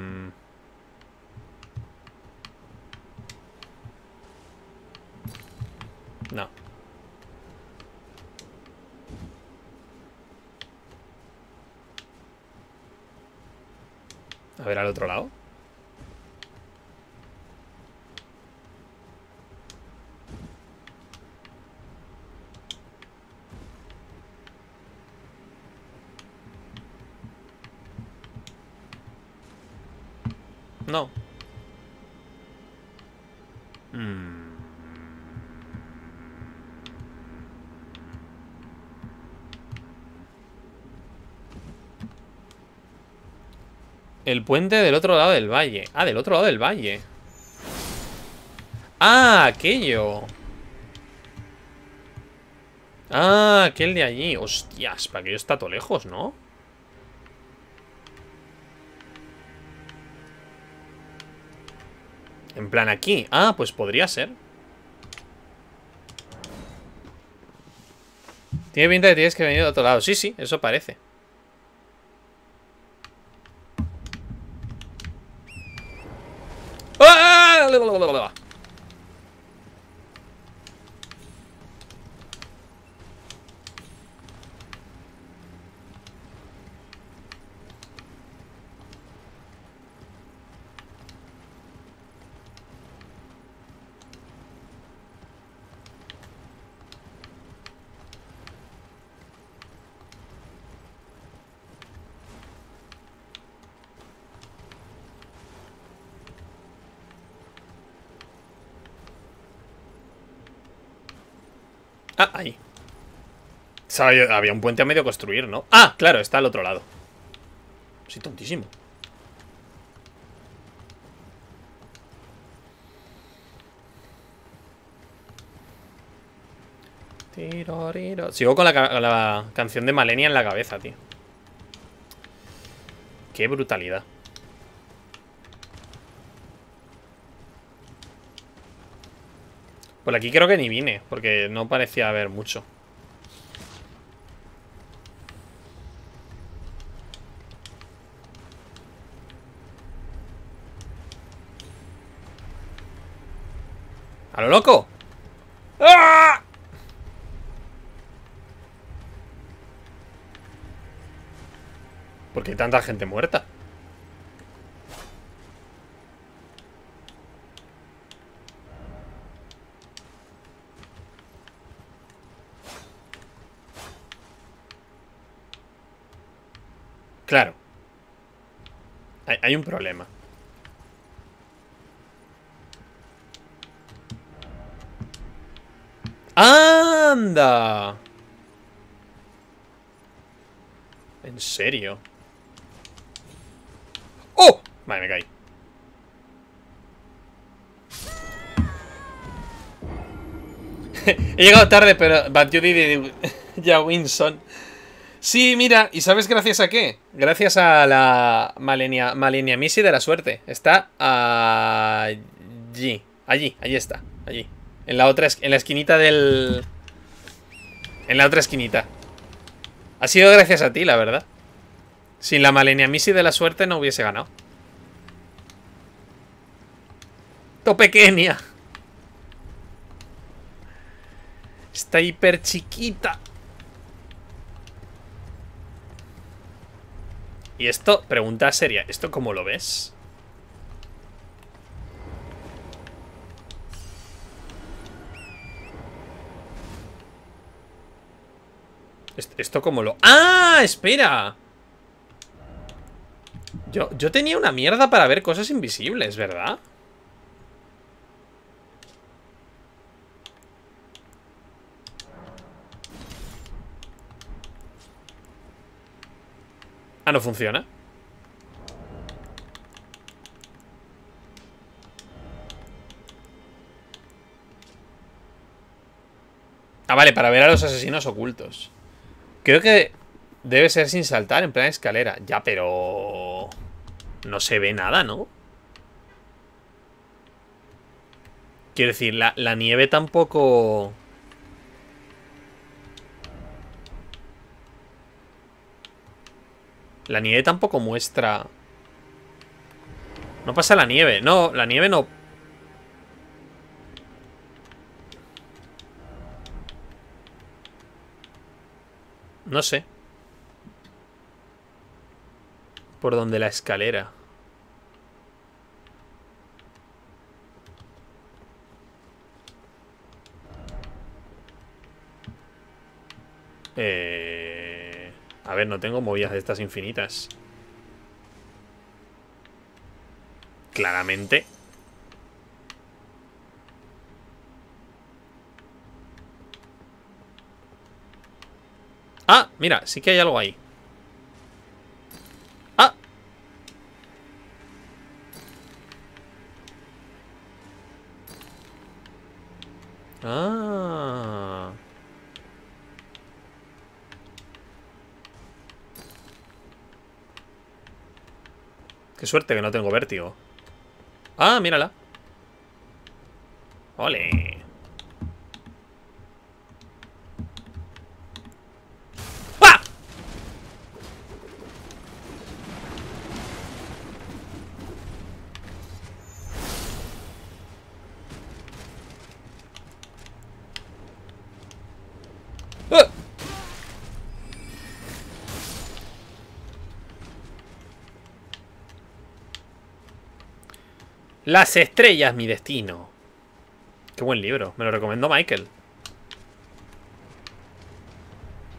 el puente del otro lado del valle. Ah, del otro lado del valle. Ah, aquello. Ah, aquel de allí. Hostias, para aquello está todo lejos, ¿no? En plan aquí. Ah, pues podría ser. Tiene pinta de que tienes que venir de otro lado. Sí, sí, eso parece. Ah, ahí. Sabía- Había un puente a medio construir, ¿no? Ah, claro, está al otro lado. Soy tontísimo. Tiroriro. Sigo con la, la canción de Malenia en la cabeza, tío. Qué brutalidad. Por aquí creo que ni vine, porque no parecía haber mucho. ¡A lo loco! ¡Ah! ¿Por qué hay tanta gente muerta? Claro. Hay, un problema. ¡Anda! ¿En serio? ¡Oh! Vale, me caí. He llegado tarde, pero... But you did it, ya Winson. Sí, mira, ¿y sabes gracias a qué? Gracias a la Malenia, Malenia Misi de la suerte. Está allí. Allí, allí está. Allí. En la otra, en la esquinita del... En la otra esquinita. Ha sido gracias a ti, la verdad. Sin la Malenia Misi de la suerte no hubiese ganado. To pequeña. Está hiper chiquita. Y esto, pregunta seria, ¿esto cómo lo ves? Est- ¿Esto cómo lo...? ¡Ah! ¡Espera! Yo, yo tenía una mierda para ver cosas invisibles, ¿verdad? Ah, no funciona. Ah, vale, para ver a los asesinos ocultos. Creo que debe ser sin saltar, en plan escalera. Ya, pero... No se ve nada, ¿no? Quiero decir, la, la nieve tampoco... La nieve tampoco muestra... No pasa la nieve. No, la nieve no... No sé. Por donde la escalera. Eh... A ver, no tengo movidas de estas infinitas. Claramente. Ah, mira, sí que hay algo ahí. Ah. Ah. Suerte que no tengo vértigo. Ah, mírala. Ole. Las estrellas, mi destino. Qué buen libro. Me lo recomendó Michael.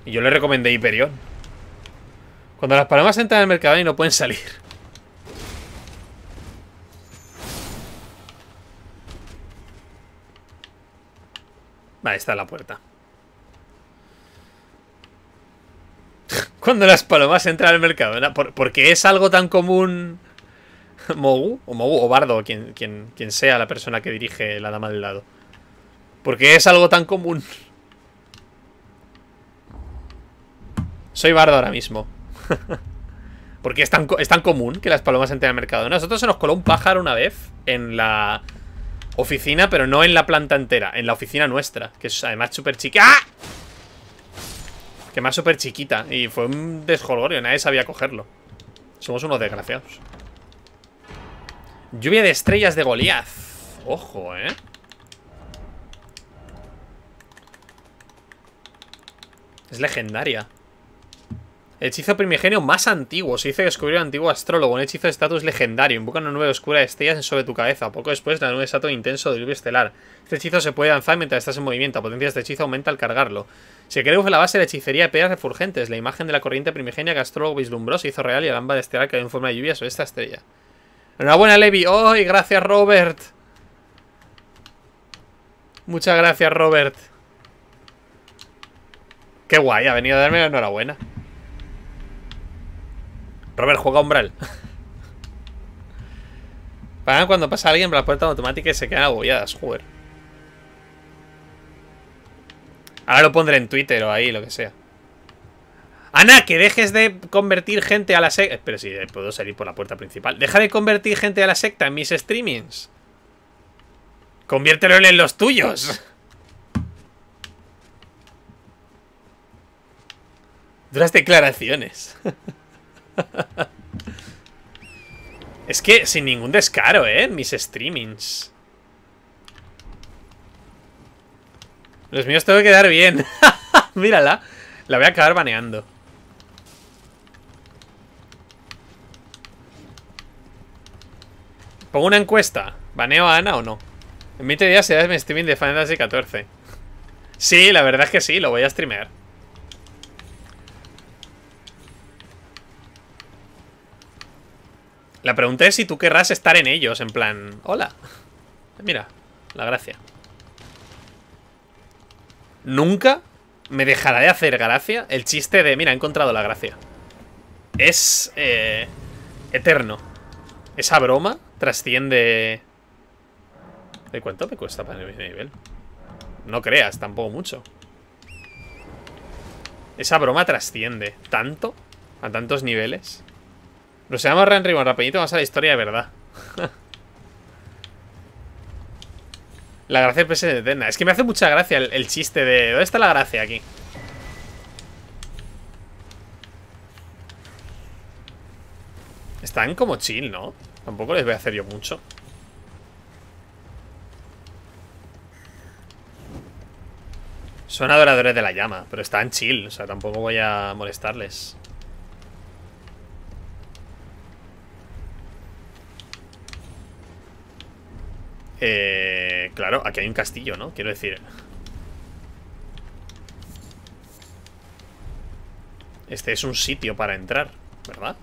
Y yo le recomendé Hyperion. Cuando las palomas entran al mercado y no pueden salir. Vale, está la puerta. Cuando las palomas entran al mercado. ¿Por, porque es algo tan común Mogu, o Mogu, o Bardo, quien, quien, quien sea la persona que dirige la dama del lado. Porque es algo tan común. Soy Bardo ahora mismo. Porque es tan, es tan común que las palomas entren al mercado. Nosotros se nos coló un pájaro una vez en la oficina, pero no en la planta entera, en la oficina nuestra, que es además súper chiquita. ¡Ah! Que más súper chiquita. Y fue un desjolgorio, nadie sabía cogerlo. Somos unos desgraciados. Lluvia de estrellas de Goliath. Ojo, ¿eh? Es legendaria. Hechizo primigenio más antiguo. Se dice que descubrió un antiguo astrólogo. Un hechizo de estatus legendario. Invoca una nube oscura de estrellas sobre tu cabeza. Poco después, la nube de estatus intenso de lluvia estelar. Este hechizo se puede lanzar mientras estás en movimiento. La potencia de este hechizo aumenta al cargarlo. Se que la base de hechicería de piedras refulgentes. La imagen de la corriente primigenia que astrólogo vislumbró se hizo real y la lámpara estelar que en forma de lluvia sobre esta estrella. Enhorabuena, Levi. ¡Ay, gracias, Robert! Muchas gracias, Robert. Qué guay, ha venido a darme la enhorabuena. Robert, juega umbral. Pagan cuando pasa alguien por la puerta automática y se quedan agobiadas, joder. Ahora lo pondré en Twitter o ahí, lo que sea. Ana, que dejes de convertir gente a la secta. Pero si puedo salir por la puerta principal. Deja de convertir gente a la secta en mis streamings. Conviértelo en los tuyos. Duras declaraciones. es que sin ningún descaro, ¿eh? Mis streamings. Los míos tengo que quedar bien. Mírala. La voy a acabar baneando. Pongo una encuesta. ¿Baneo a Ana o no? En 20 días será mi streaming de Fantasy 14. Sí, la verdad es que sí, lo voy a streamear. La pregunta es si tú querrás estar en ellos, en plan... Hola. Mira, la gracia. Nunca me dejará de hacer gracia el chiste de... Mira, he encontrado la gracia. Es... Eh, eterno. Esa broma trasciende... ¿De cuánto me cuesta para el nivel? No creas, tampoco mucho. Esa broma trasciende tanto, a tantos niveles. Nos llama Ren Ribbon, rapidito vamos a la historia de verdad. la gracia PS eterna. Es que me hace mucha gracia el, chiste de... ¿Dónde está la gracia aquí? Están como chill, ¿no? Tampoco les voy a hacer yo mucho. Son adoradores de la llama, pero están chill, o sea, tampoco voy a molestarles. Eh, claro, aquí hay un castillo, ¿no? Quiero decir... Este es un sitio para entrar, ¿verdad?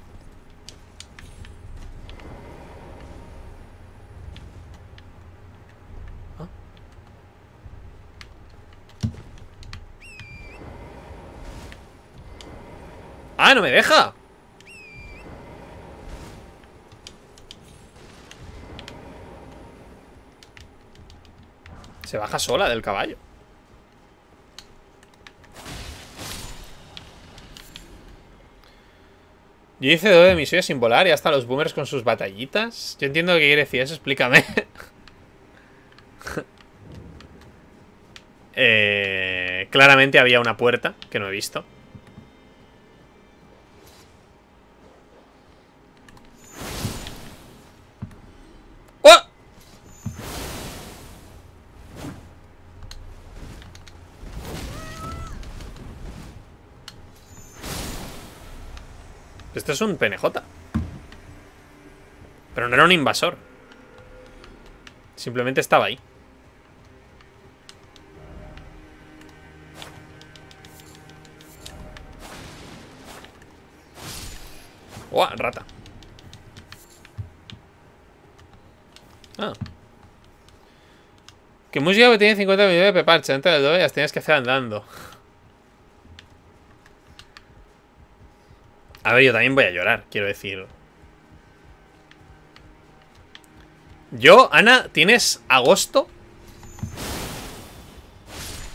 ¡Ah, no me deja! Se baja sola del caballo. Yo hice dos de misiones sin volar y hasta los boomers con sus batallitas. Yo entiendo que quiere decir eso, explícame. Eh, claramente había una puerta que no he visto. ¡Oh! Esto es un PNJ. Pero no era un invasor. Simplemente estaba ahí. ¡Uah! Rata. Ah. Que música que tiene 50 millones de parche. Antes de las tenías que hacer andando. A ver, yo también voy a llorar, quiero decir. Yo, Ana, tienes agosto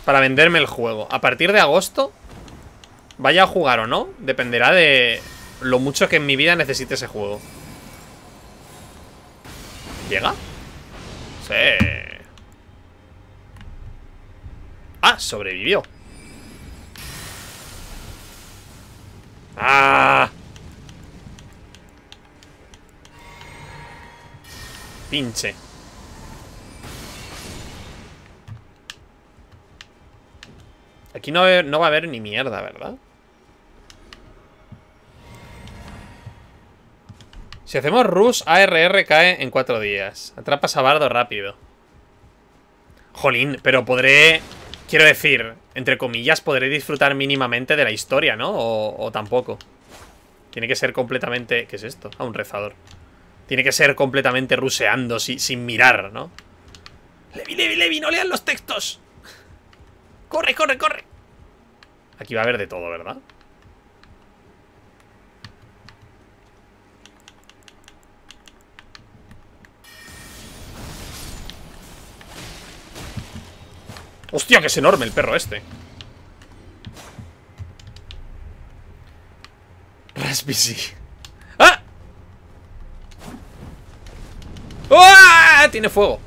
para venderme el juego. A partir de agosto, vaya a jugar o no, dependerá de lo mucho que en mi vida necesite ese juego. ¿Llega? Sí. Ah, sobrevivió. ¡Ah! Pinche. Aquí no, no va a haber ni mierda, ¿verdad? Si hacemos rush, ARR cae en cuatro días. Atrapas a Bardo rápido. Jolín, pero podré... Quiero decir, entre comillas, podré disfrutar mínimamente de la historia, ¿no? O, tampoco. Tiene que ser completamente... ¿Qué es esto? Ah, un rezador. Tiene que ser completamente ruseando, sin mirar, ¿no? Levi, Levi, Levi, no lean los textos. Corre, corre, corre. Aquí va a haber de todo, ¿verdad? Hostia, que es enorme el perro este. Raspberry ¡Ah! ¡Ah! Tiene fuego.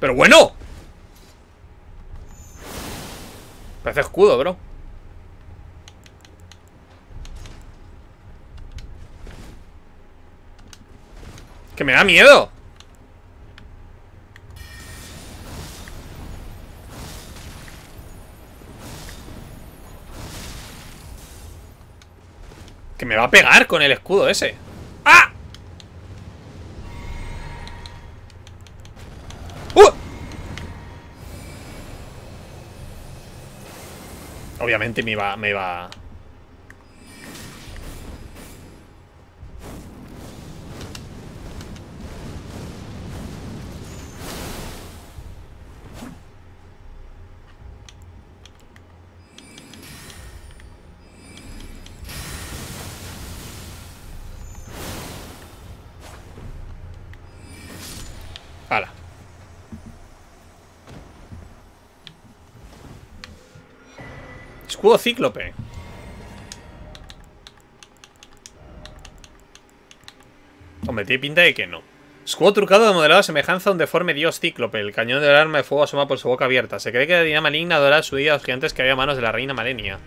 Pero bueno. Parece escudo, bro. Que me da miedo Que me va a pegar con el escudo ese ¡Ah! ¡Uh! Obviamente me iba, me iba Escudo cíclope. Hombre, tiene pinta de que no. Escudo trucado de modelado semejanza a un deforme dios cíclope. El cañón del arma de fuego asoma por su boca abierta. Se cree que la dina maligna adora su día a los gigantes que había a manos de la reina Malenia.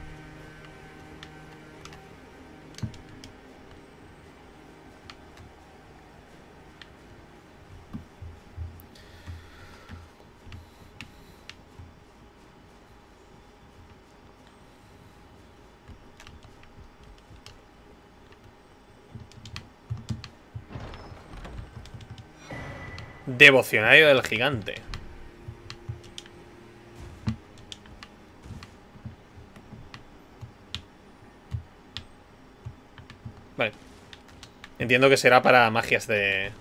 Devocionario del gigante. Vale. Entiendo que será para magias de...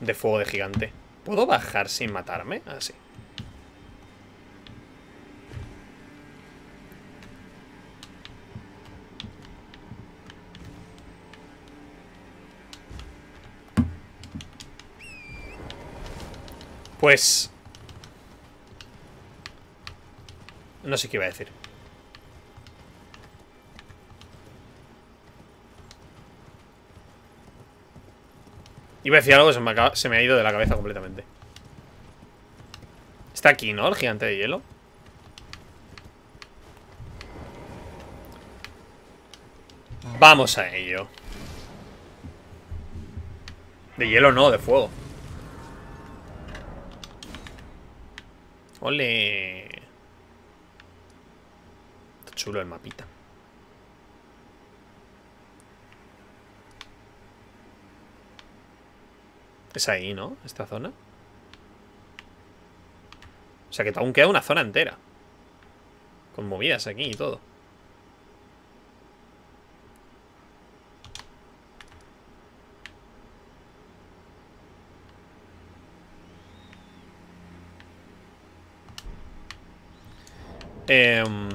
De fuego de gigante. ¿Puedo bajar sin matarme? Ah, Pues... No sé qué iba a decir. Iba a decir algo que se me, ha ido de la cabeza completamente. Está aquí, ¿no? El gigante de hielo. Vamos a ello. De hielo no, de fuego. Ole. Está chulo el mapita. Es ahí, ¿no? Esta zona. O sea que aún queda una zona entera. Con movidas aquí y todo. Em,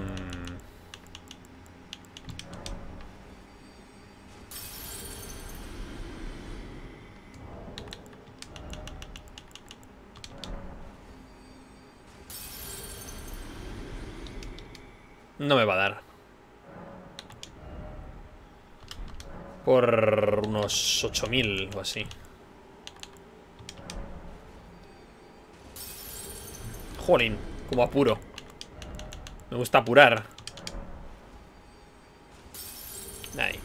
No me va a dar. Por unos 8000 o así. Jolín, como apuro. Me gusta apurar. Ahí.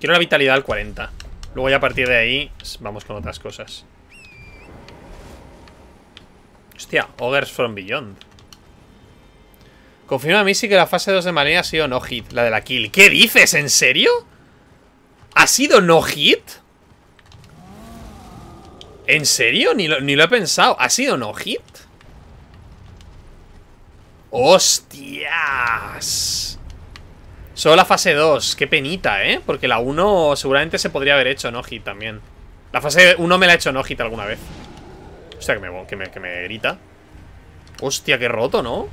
Quiero la vitalidad al 40. Luego ya a partir de ahí vamos con otras cosas. Hostia, Ogres from Beyond. Confirma a mí sí que la fase 2 de Malenia ha sido no hit, la de la kill. ¿Qué dices? ¿En serio? ¿Ha sido no hit? ¿En serio? Ni lo, ni lo he pensado. ¿Ha sido no hit? ¡Hostias! Solo la fase 2. Qué penita, ¿eh? Porque la 1 seguramente se podría haber hecho no hit también. La fase 1 me la ha hecho no hit alguna vez. Hostia, que me, que me, que me grita. Hostia, qué roto, ¿no?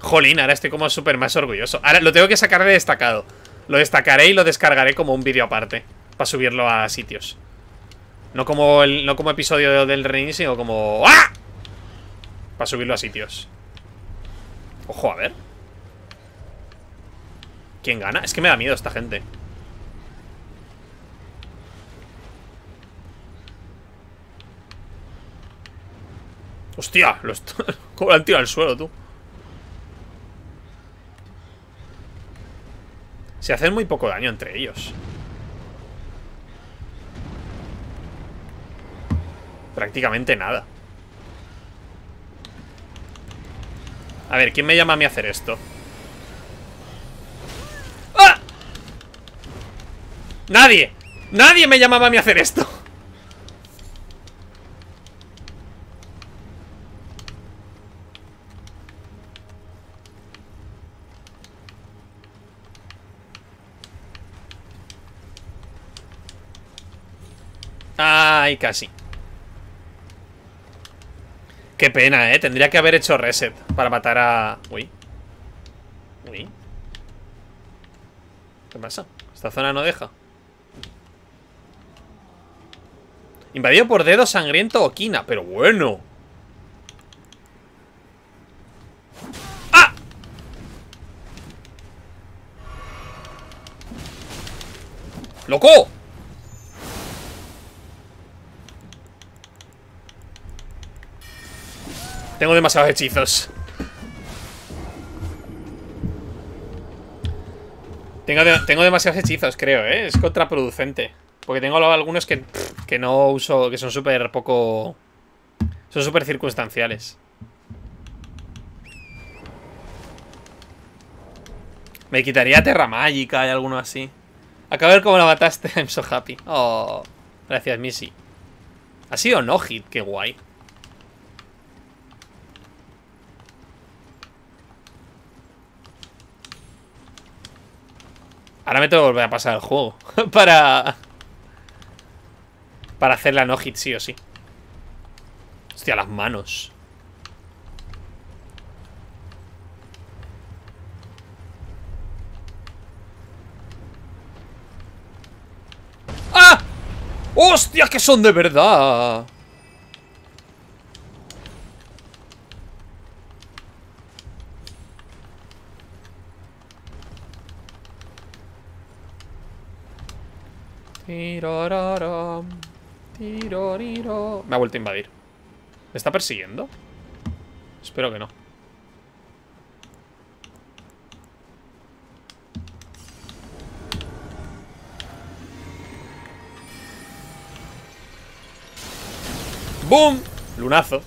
Jolín, ahora estoy como súper más orgulloso. Ahora lo tengo que sacar de destacado. Lo destacaré y lo descargaré como un vídeo aparte. Para subirlo a sitios. No como, no como episodio del Ring, sino como... ¡Ah! Para subirlo a sitios. Ojo, a ver. ¿Quién gana? Es que me da miedo esta gente. Hostia, lo ¿cómo lo han tirado al suelo, tú? Se hacen muy poco daño entre ellos. Prácticamente nada. A ver, ¿quién me llama a mí a hacer esto? ¡Ah! ¡Nadie! ¡Nadie me llamaba a mí a hacer esto! Casi. Qué pena, ¿eh? Tendría que haber hecho reset para matar a... Uy. Uy. ¿Qué pasa? Esta zona no deja. Invadido por dedo sangriento o quina. Pero bueno. ¡Ah! ¡Loco! Tengo demasiados hechizos. Tengo, tengo demasiados hechizos, creo, ¿eh? Es contraproducente. Porque tengo algunos que, que no uso, que son súper poco... Son súper circunstanciales. Me quitaría Terra Mágica y alguno así. Acabo de ver cómo la mataste. I'm so happy. Oh, gracias, Missy. Ha sido no hit, qué guay. Ahora me tengo que volver a pasar el juego. para... Para hacer la no-hit sí o sí. Hostia, las manos. ¡Ah! ¡Hostia, que son de verdad! Me ha vuelto a invadir. ¿Me está persiguiendo? Espero que no. ¡Boom! Lunazo.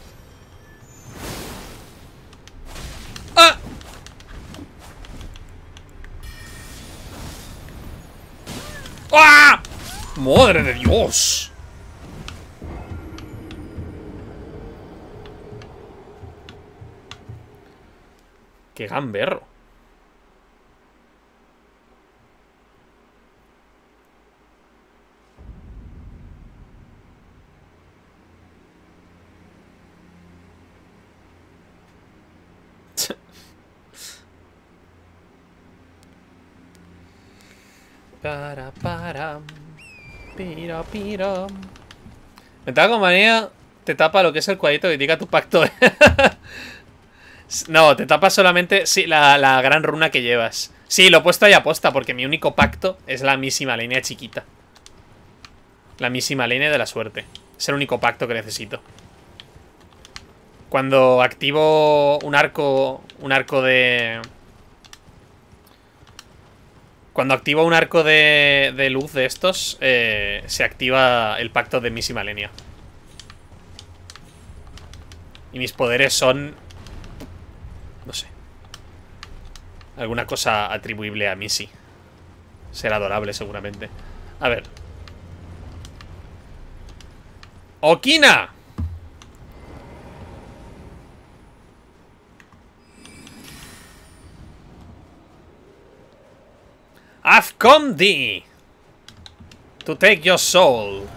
¡Ah! ¡Ah! ¡Madre de Dios! ¡Qué gamberro! Para, para. Pira, pira. Ventaja con manía te tapa lo que es el cuadrito que indica tu pacto. no, te tapa solamente sí, la, la, gran runa que llevas. Sí, lo he puesto ahí aposta porque mi único pacto es la misma línea chiquita. La misma línea de la suerte. Es el único pacto que necesito. Cuando activo un arco. Un arco de. Cuando activo un arco de, de luz de estos, eh, se activa el pacto de Missy Malenia. Y mis poderes son... No sé. Alguna cosa atribuible a Missy. Será adorable, seguramente. A ver. ¡Okina! I've come thee to take your soul.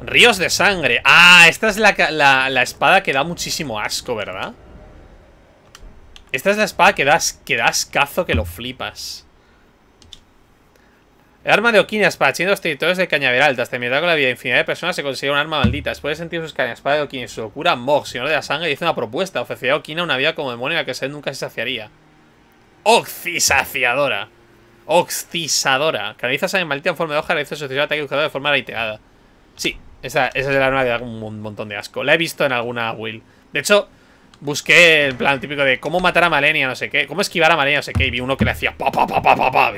Ríos de sangre. Ah, esta es la, espada que da muchísimo asco, ¿verdad? Esta es la espada que das, que das cazo que lo flipas. Arma de Okina, espadachín de los territorios de Cañaveral. Tras terminar con la vida infinidad de personas, se considera un arma maldita. Después de sentir sus cañas, espada de Okina y su locura, Mog, señor de la sangre, hizo una propuesta. Ofrecía a Okina una vida como demonio la que se nunca se saciaría. Oxisaciadora. Oxisadora. Canaliza sangre maldita en forma de hoja, realiza su ataque buscador de forma reiterada. Sí, esa, esa, es el arma que da un montón de asco. La he visto en alguna will. De hecho, busqué el plan típico de cómo matar a Malenia, no sé qué. Cómo esquivar a Malenia, no sé qué. Y vi uno que le hacía pa pa pa pa pa pa.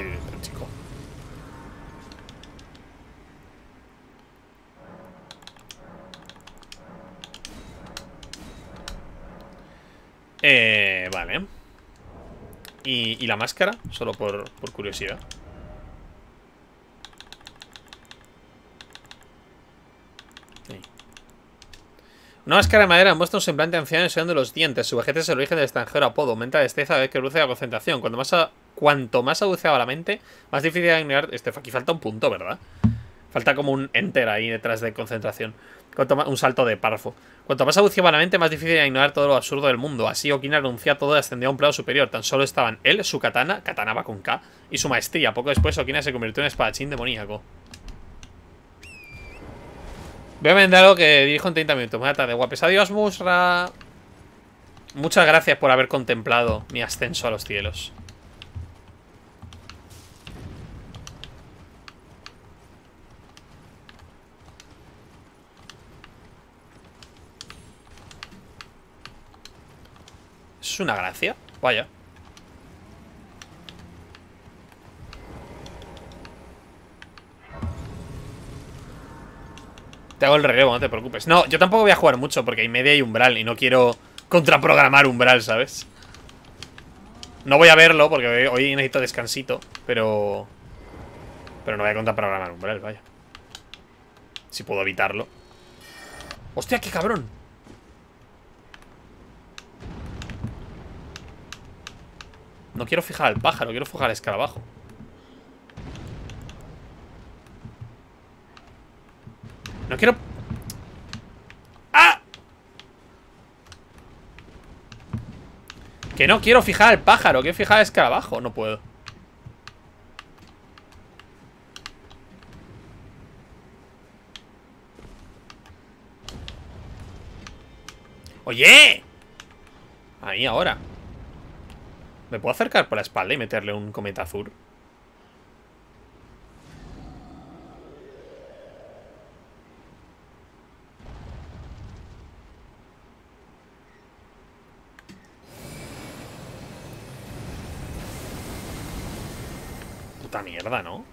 Eh, vale. ¿Y, la máscara? Solo por, por curiosidad. Una máscara de madera muestra un semblante anciano enseñando los dientes. Su vejez es el origen del extranjero apodo. Aumenta la destreza a vez que reduce la concentración. Cuanto más, a... Cuanto más aguceaba la mente, más difícil de ignorar. Este, aquí falta un punto, ¿verdad? Falta como un enter ahí detrás de concentración. Un salto de párrafo. Cuanto más aguceaba la mente, más difícil de ignorar todo lo absurdo del mundo. Así Okina renuncia todo y ascendió a un plano superior. Tan solo estaban él, su katana, katana va con K, y su maestría. Poco después Okina se convirtió en espadachín demoníaco. Voy a vender algo que dirijo en 30 minutos. Buena tarde, guapes. Adiós, Musra. Muchas gracias por haber contemplado mi ascenso a los cielos. ¿Es una gracia? Vaya. Te hago el relevo, no te preocupes. No, yo tampoco voy a jugar mucho porque hay media y umbral y no quiero contraprogramar umbral, ¿sabes? No voy a verlo porque hoy necesito descansito, pero... Pero no voy a contraprogramar umbral, vaya. Si puedo evitarlo. ¡Hostia, qué cabrón! No quiero fijar al pájaro, quiero fijar al escarabajo. No quiero... ¡Ah! Que no quiero fijar al pájaro, quiero fijar al escarabajo. No puedo. ¡Oye! Ahí, ahora ¿Me puedo acercar por la espalda y meterle un cometa azul? Puta mierda, ¿no?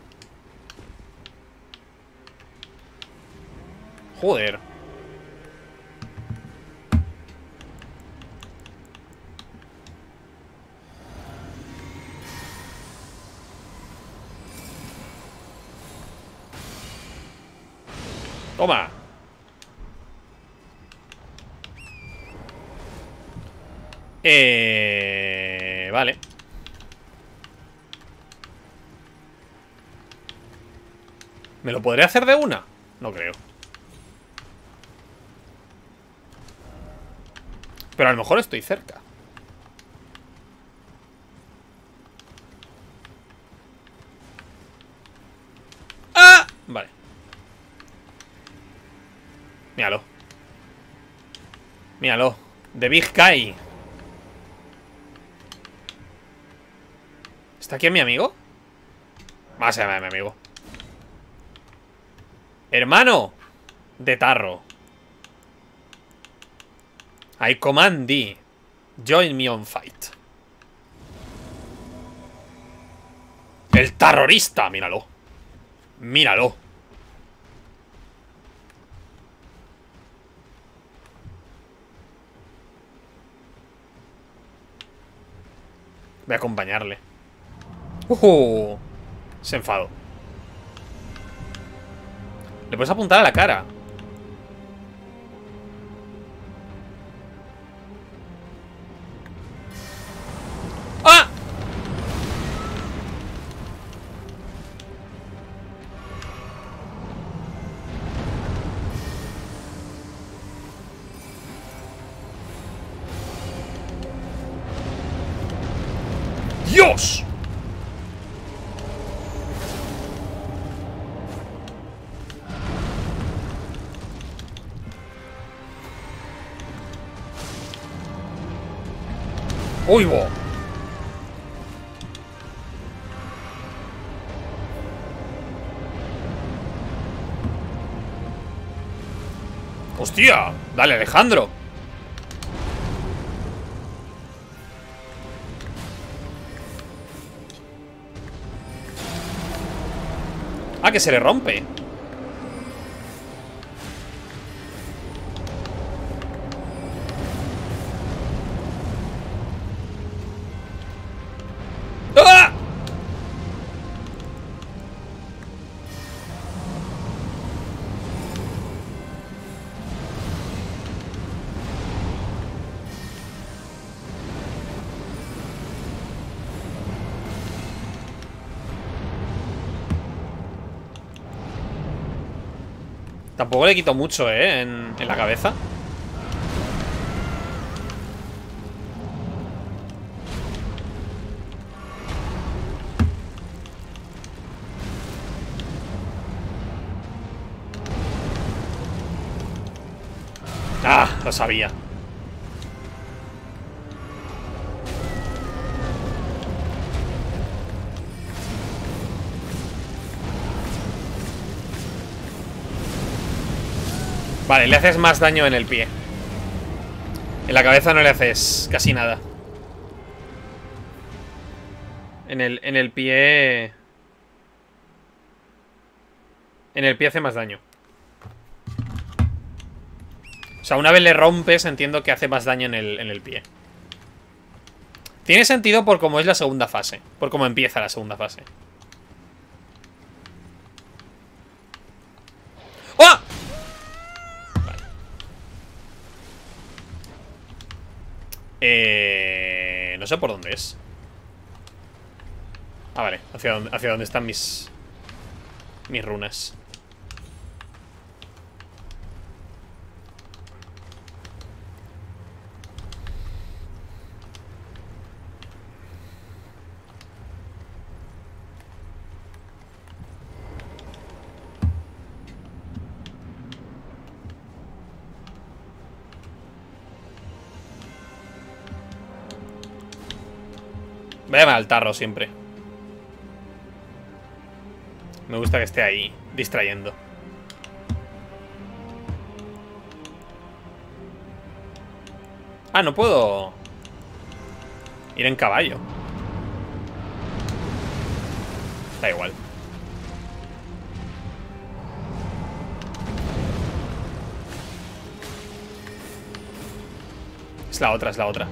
Joder. Toma. Eh... Vale. ¿Me lo podré hacer de una? No creo. Pero a lo mejor estoy cerca. Míralo. The Big Kai. ¿Está aquí mi amigo? Más allá de mi amigo. Hermano. De tarro. I command. Join me on fight. El terrorista, míralo. Míralo. Voy a acompañarle. Uh, se enfadó. Le puedes apuntar a la cara. ¡Dios! ¡Uy! ¡Hostia! Dale, Alejandro que se le rompe Tampoco le quito mucho, ¿eh? En, en la cabeza Ah, lo sabía Vale, le haces más daño en el pie. En la cabeza no le haces casi nada. En el, en el pie... En el pie hace más daño. O sea, una vez le rompes entiendo que hace más daño en el, en el pie. Tiene sentido por cómo es la segunda fase Por cómo empieza la segunda fase ¡Oh! Eh, no sé por dónde es. Ah, vale. Hacia dónde, hacia dónde están mis... Mis runas. Al tarro siempre. Me gusta que esté ahí, distrayendo. Ah, no puedo ir en caballo. Da igual. Es la otra, es la otra.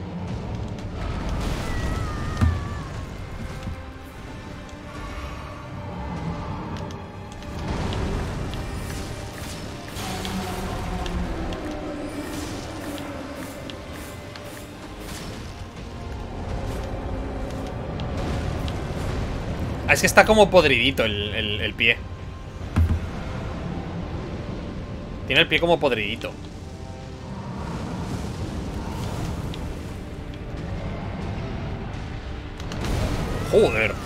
Es que está como podridito el, pie. Tiene el pie como podridito. Joder.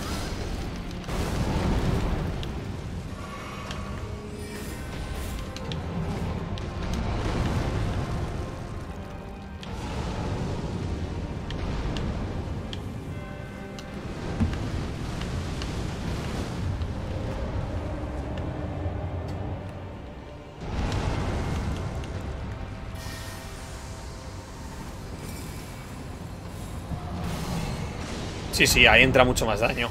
Sí, sí, ahí entra mucho más daño.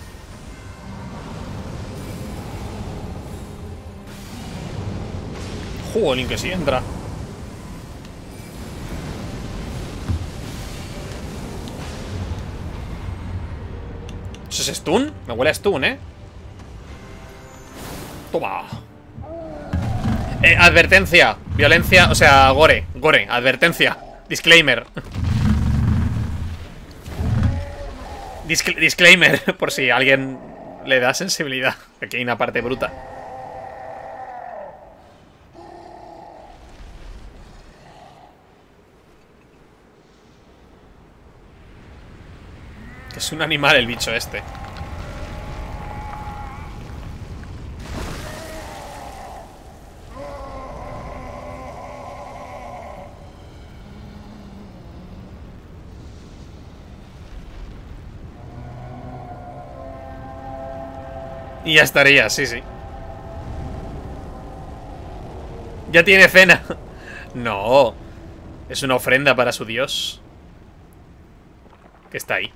Jolín, que sí entra. ¿Eso es stun? Me huele a stun, ¿eh? Toma. Eh, advertencia. Violencia, o sea, gore. Gore, advertencia. Disclaimer. Discl- disclaimer, por si alguien le da sensibilidad. Aquí hay una parte bruta. Es un animal el bicho este. Y ya estaría, sí, sí. Ya tiene cena. No. Es una ofrenda para su dios. Que está ahí.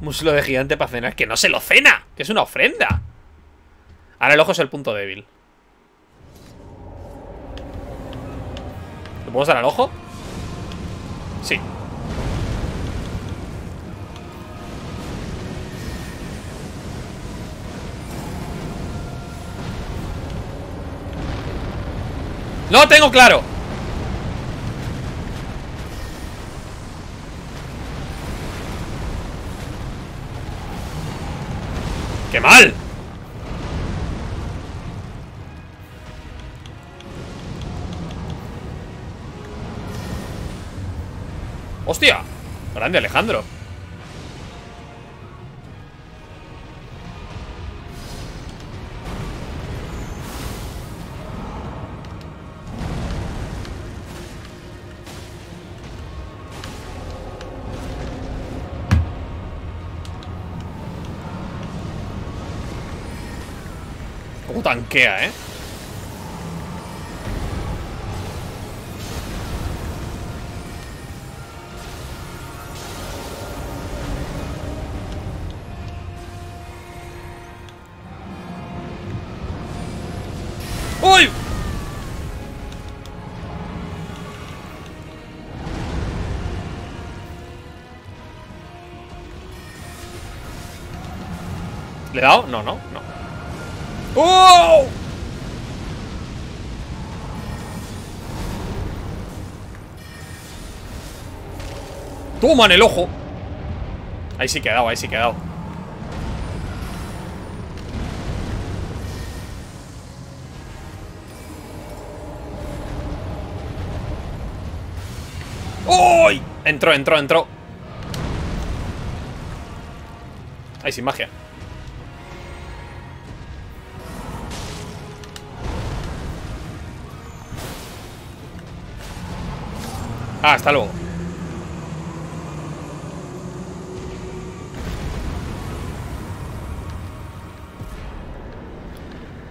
Muslo de gigante para cenar. Que no se lo cena. Que es una ofrenda. Ahora el ojo es el punto débil. ¿Le podemos dar al ojo? Sí. ¡No tengo claro! ¡Qué mal! ¡Hostia! Grande Alejandro Cómo tanquea, ¿eh? ¿Le he dado? No, no. ¡Oh! ¡Toma en el ojo! Ahí sí que ha dado, ahí sí que ha dado. ¡Uy! Entró, entró, entró. Ahí sin magia. Hasta luego.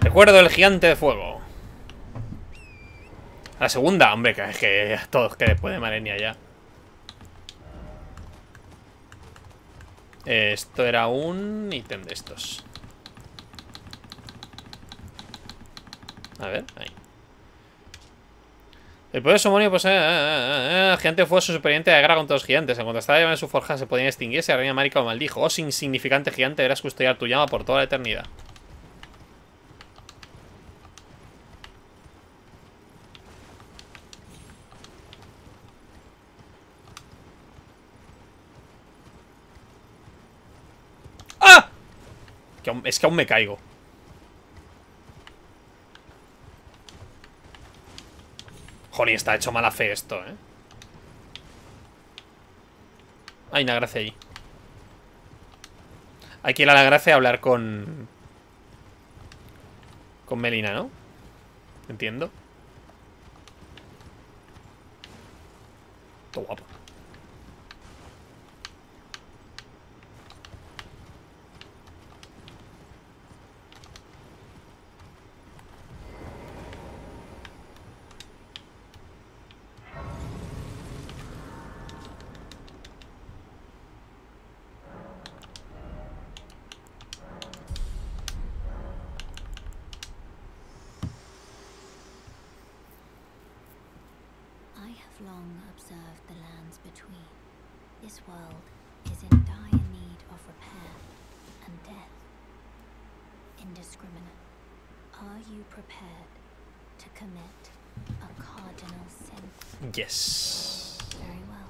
Recuerdo el gigante de fuego. La segunda, hombre, que es que todos que después de Malenia ya. Esto era un ítem de estos. A ver, ahí. El poder sumonio pues, eh, eh, eh, eh, gigante fue su superiente de guerra con todos los gigantes. En cuanto estaba en su forja se podían extinguirse. La reina Marika lo maldijo. Oh, insignificante gigante, deberás custodiar tu llama por toda la eternidad. ¡Ah! Es que aún me caigo. Joder, está hecho mala fe esto, ¿eh? Hay una gracia ahí. Hay que ir a la gracia a hablar con... Con Melina, ¿no? Entiendo. Todo guapo. Yes. Very well.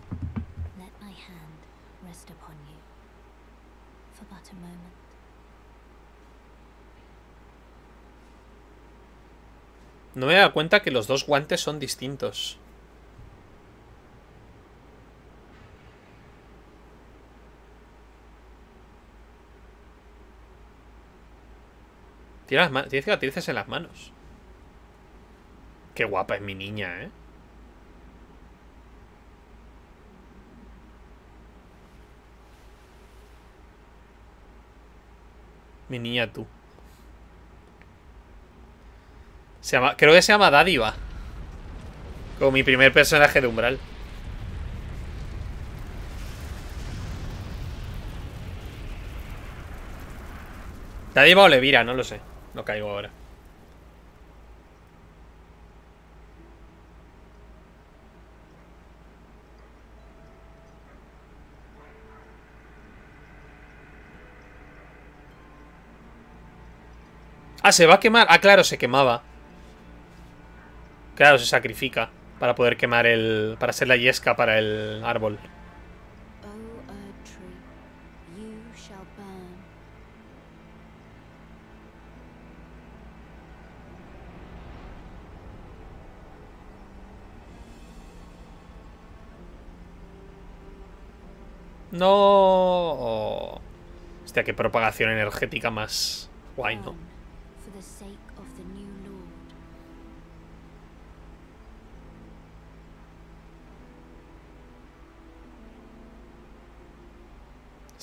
Let my hand rest upon you. For but a moment. No me he dado cuenta que los dos guantes son distintos. Tiene las ma- Tiene cicatrices en las manos. Qué guapa es mi niña, ¿eh? Mi niña tú. Se llama, creo que se llama Dádiva. Como mi primer personaje de Umbral. Dádiva o Levira, no lo sé. No caigo ahora. Ah, se va a quemar. Ah, claro, se quemaba. Claro, se sacrifica para poder quemar el... Para ser la yesca para el árbol. O Erd tree, you shall burn. No. Hostia, qué propagación energética más guay, ¿no?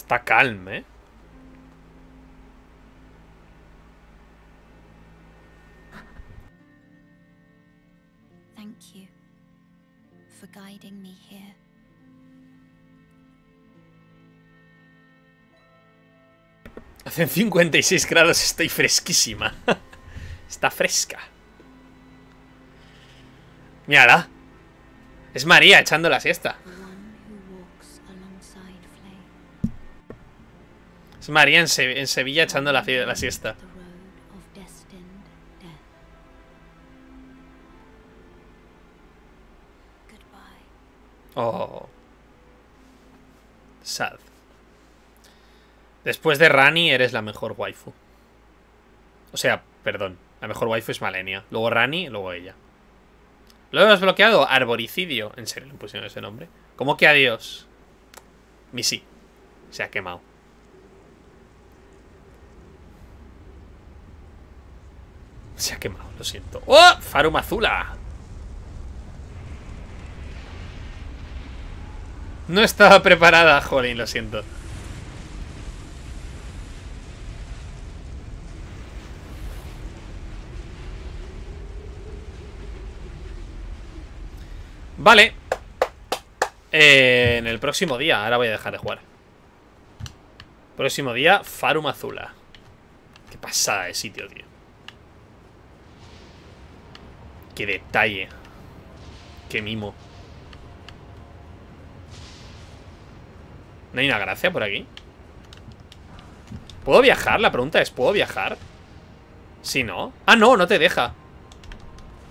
Está calm, ¿eh? Thank you for guiding me here. Hacen 56 grados, estoy fresquísima. Está fresca. Mírala. Es María echando la siesta. Es María en, Se- en Sevilla echando la, la siesta. Oh. Sad. Después de Rani eres la mejor waifu. O sea, perdón. La mejor waifu es Malenia. Luego Rani, luego ella. ¿Lo hemos bloqueado? Arboricidio. ¿En serio le pusieron ese nombre? ¿Cómo que adiós? Misi. Se ha quemado. Se ha quemado, lo siento. ¡Oh! Farum Azula. No estaba preparada, jolín, lo siento. Vale. Eh, en el próximo día, ahora voy a dejar de jugar. Próximo día, Farum Azula. Qué pasada de sitio, tío. Qué detalle. Qué mimo. ¿No hay una gracia por aquí? ¿Puedo viajar? La pregunta es, ¿puedo viajar? Si no. Ah, no, no te deja.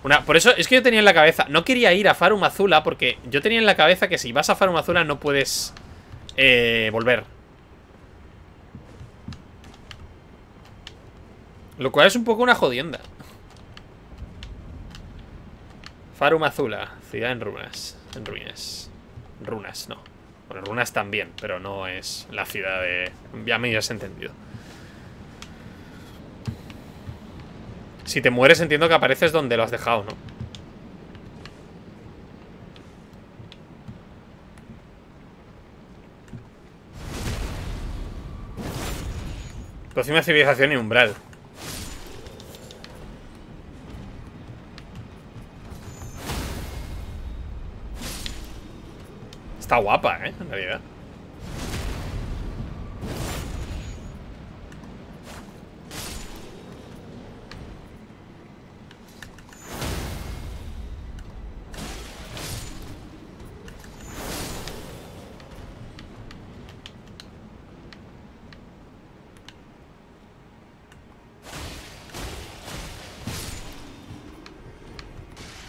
Una, por eso es que yo tenía en la cabeza No quería ir a Farum Azula porque yo tenía en la cabeza que si vas a Farum Azula no puedes eh, volver Lo cual es un poco una jodienda Farum Azula Ciudad en runas En ruinas Runas, no. Bueno, runas también, pero no es la ciudad de... Ya me has entendido. Si te mueres entiendo que apareces donde lo has dejado, ¿no? Próxima civilización y umbral Está guapa, ¿eh? En realidad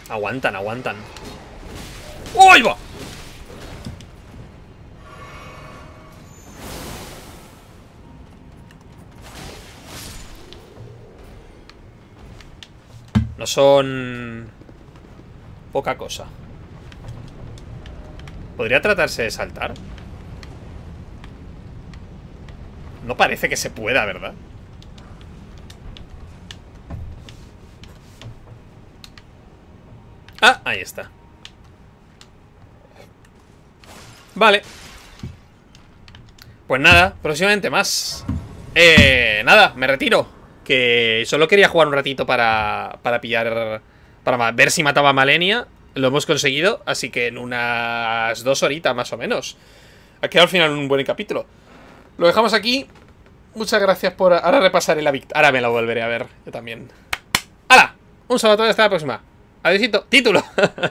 Aguantan, aguantan ¡Oh, va! Son... Poca cosa. ¿Podría tratarse de saltar? No parece que se pueda, ¿verdad? Ah, ahí está. Vale. Pues nada, próximamente más. Eh, nada, me retiro Que solo quería jugar un ratito para, para pillar Para ver si mataba a Malenia Lo hemos conseguido, así que en unas dos horitas más o menos Ha quedado al final un buen capítulo Lo dejamos aquí Muchas gracias por... Ahora repasaré la victoria Ahora me la volveré a ver, yo también ¡Hala! Un saludo a hasta la próxima Adiósito. Título.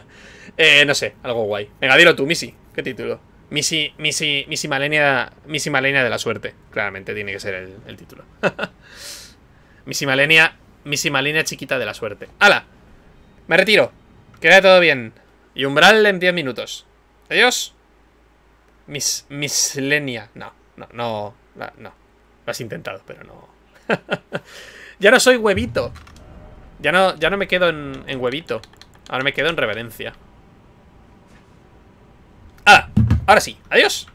eh, no sé, algo guay. Venga, dilo tú, Missy. ¿Qué título? Missy, Missy, Missy Malenia, Missy Malenia de la suerte. Claramente tiene que ser el, título. Missy Malenia, Missy Malenia chiquita de la suerte. ¡Hala! Me retiro. Queda todo bien. Y umbral en 10 minutos. Adiós. Miss, Misslenia. No, no, no, no. Lo has intentado, pero no. ya no soy huevito. Ya no, ya no me quedo en, en huevito. Ahora me quedo en reverencia. ¡Ah! Ahora sí. Adiós.